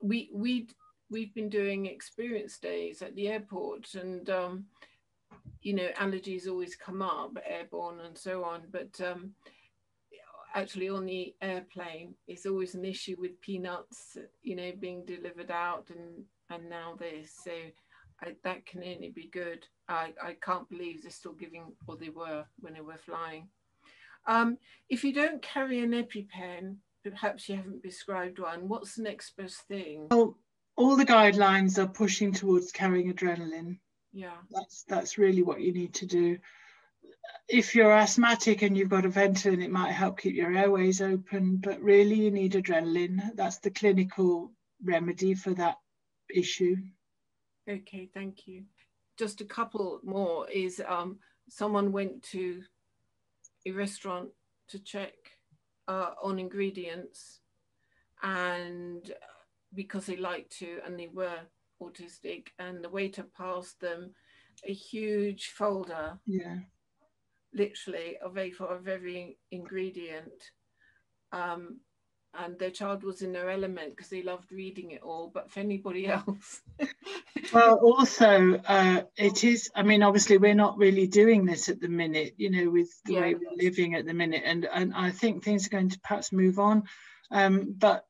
we we we've been doing experience days at the airport and um you know allergies always come up airborne and so on. But um actually on the airplane it's always an issue with peanuts you know being delivered out and and now this. So I, that can only be good. I, I can't believe they're still giving, or they were when they were flying. Um, if you don't carry an EpiPen, perhaps you haven't prescribed one, what's the next best thing? Well, all the guidelines are pushing towards carrying adrenaline. Yeah. That's that's really what you need to do. If you're asthmatic and you've got a Ventolin, it might help keep your airways open, but really you need adrenaline. That's the clinical remedy for that issue. Okay, thank you. Just a couple more is um, someone went to a restaurant to check uh, on ingredients and because they liked to and they were autistic and the waiter passed them a huge folder yeah literally of a for of every ingredient um, and their child was in their element because they loved reading it all but for anybody else well also uh, it is i mean obviously we're not really doing this at the minute you know with the yeah. way we're living at the minute and and i think things are going to perhaps move on um, but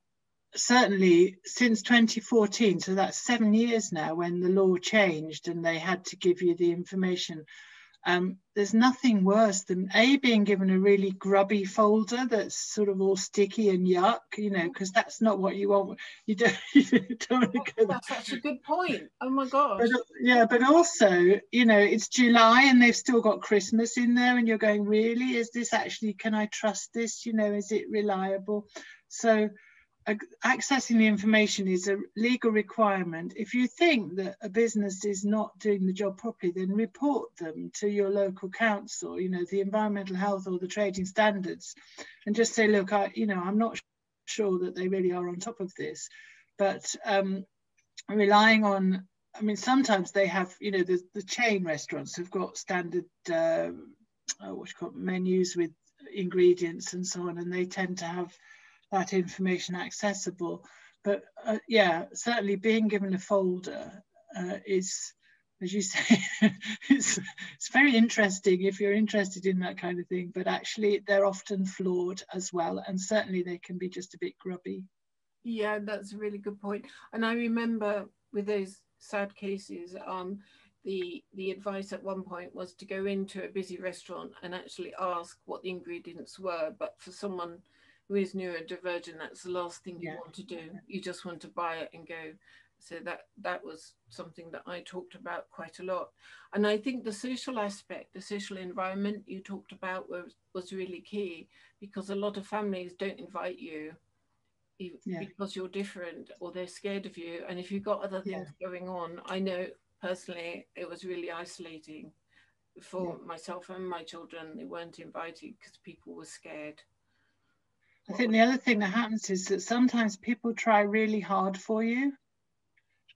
certainly since 2014 so that's seven years now when the law changed and they had to give you the information um, there's nothing worse than a being given a really grubby folder that's sort of all sticky and yuck, you know, because that's not what you want. You don't, you don't want to go. That's such a good point. Oh my gosh. But, yeah, but also, you know, it's July and they've still got Christmas in there, and you're going, really? Is this actually? Can I trust this? You know, is it reliable? So accessing the information is a legal requirement. If you think that a business is not doing the job properly, then report them to your local council, you know, the environmental health or the trading standards, and just say, look, I, you know, I'm not sure that they really are on top of this, but um, relying on, I mean, sometimes they have, you know, the, the chain restaurants have got standard, uh, what you call it, menus with ingredients and so on, and they tend to have that information accessible. But uh, yeah, certainly being given a folder uh, is, as you say, it's, it's very interesting if you're interested in that kind of thing, but actually they're often flawed as well. And certainly they can be just a bit grubby. Yeah, that's a really good point. And I remember with those sad cases, um, the the advice at one point was to go into a busy restaurant and actually ask what the ingredients were. But for someone who is neurodivergent, that's the last thing you yeah. want to do. You just want to buy it and go. So that that was something that I talked about quite a lot. And I think the social aspect, the social environment you talked about was, was really key because a lot of families don't invite you yeah. because you're different or they're scared of you. And if you've got other things yeah. going on, I know personally it was really isolating for myself and my children. They weren't invited because people were scared. I think the other thing that happens is that sometimes people try really hard for you.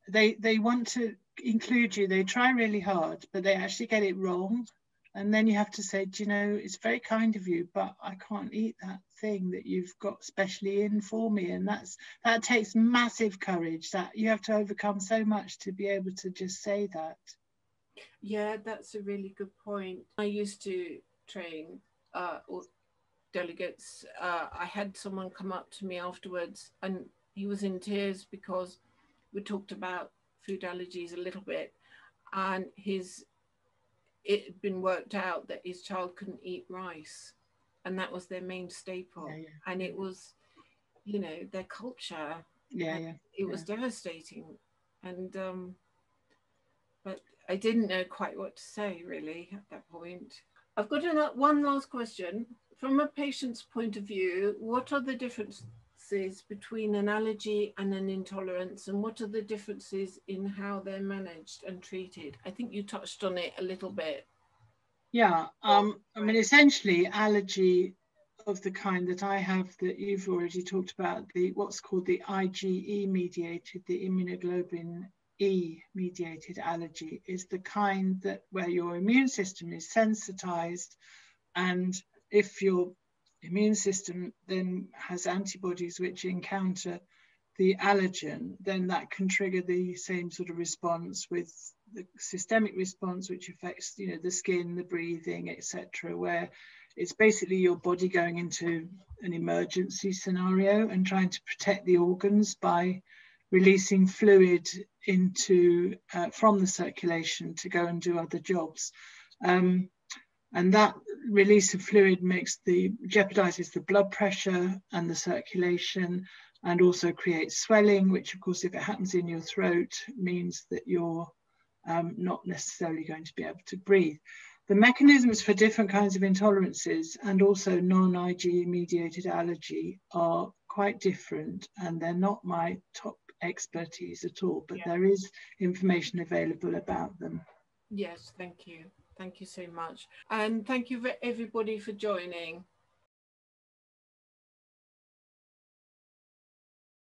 They they want to include you. They try really hard, but they actually get it wrong. And then you have to say, you know, it's very kind of you, but I can't eat that thing that you've got specially in for me. And that's that takes massive courage. That you have to overcome so much to be able to just say that. Yeah, that's a really good point. I used to train uh, delegates, uh, I had someone come up to me afterwards and he was in tears because we talked about food allergies a little bit and his it had been worked out that his child couldn't eat rice and that was their main staple. Yeah, yeah. and it was you know their culture. Yeah, yeah it was devastating. And um but i didn't know quite what to say really at that point. I've got another, one last question from a patient's point of view, what are the differences between an allergy and an intolerance, and what are the differences in how they're managed and treated? I think you touched on it a little bit. Yeah, um, I mean, essentially, allergy of the kind that I have that you've already talked about, the what's called the IgE mediated, the immunoglobulin E mediated allergy, is the kind that where your immune system is sensitized and if your immune system then has antibodies which encounter the allergen, then that can trigger the same sort of response with the systemic response, which affects you know the skin, the breathing, etc., where it's basically your body going into an emergency scenario and trying to protect the organs by releasing fluid into uh, from the circulation to go and do other jobs. Um, and that release of fluid makes the jeopardizes the blood pressure and the circulation and also creates swelling, which of course, if it happens in your throat, means that you're um, not necessarily going to be able to breathe. The mechanisms for different kinds of intolerances and also non-IgE mediated allergy are quite different and they're not my top expertise at all, but yeah. there is information available about them. Yes, thank you. Thank you so much. And thank you for everybody for joining.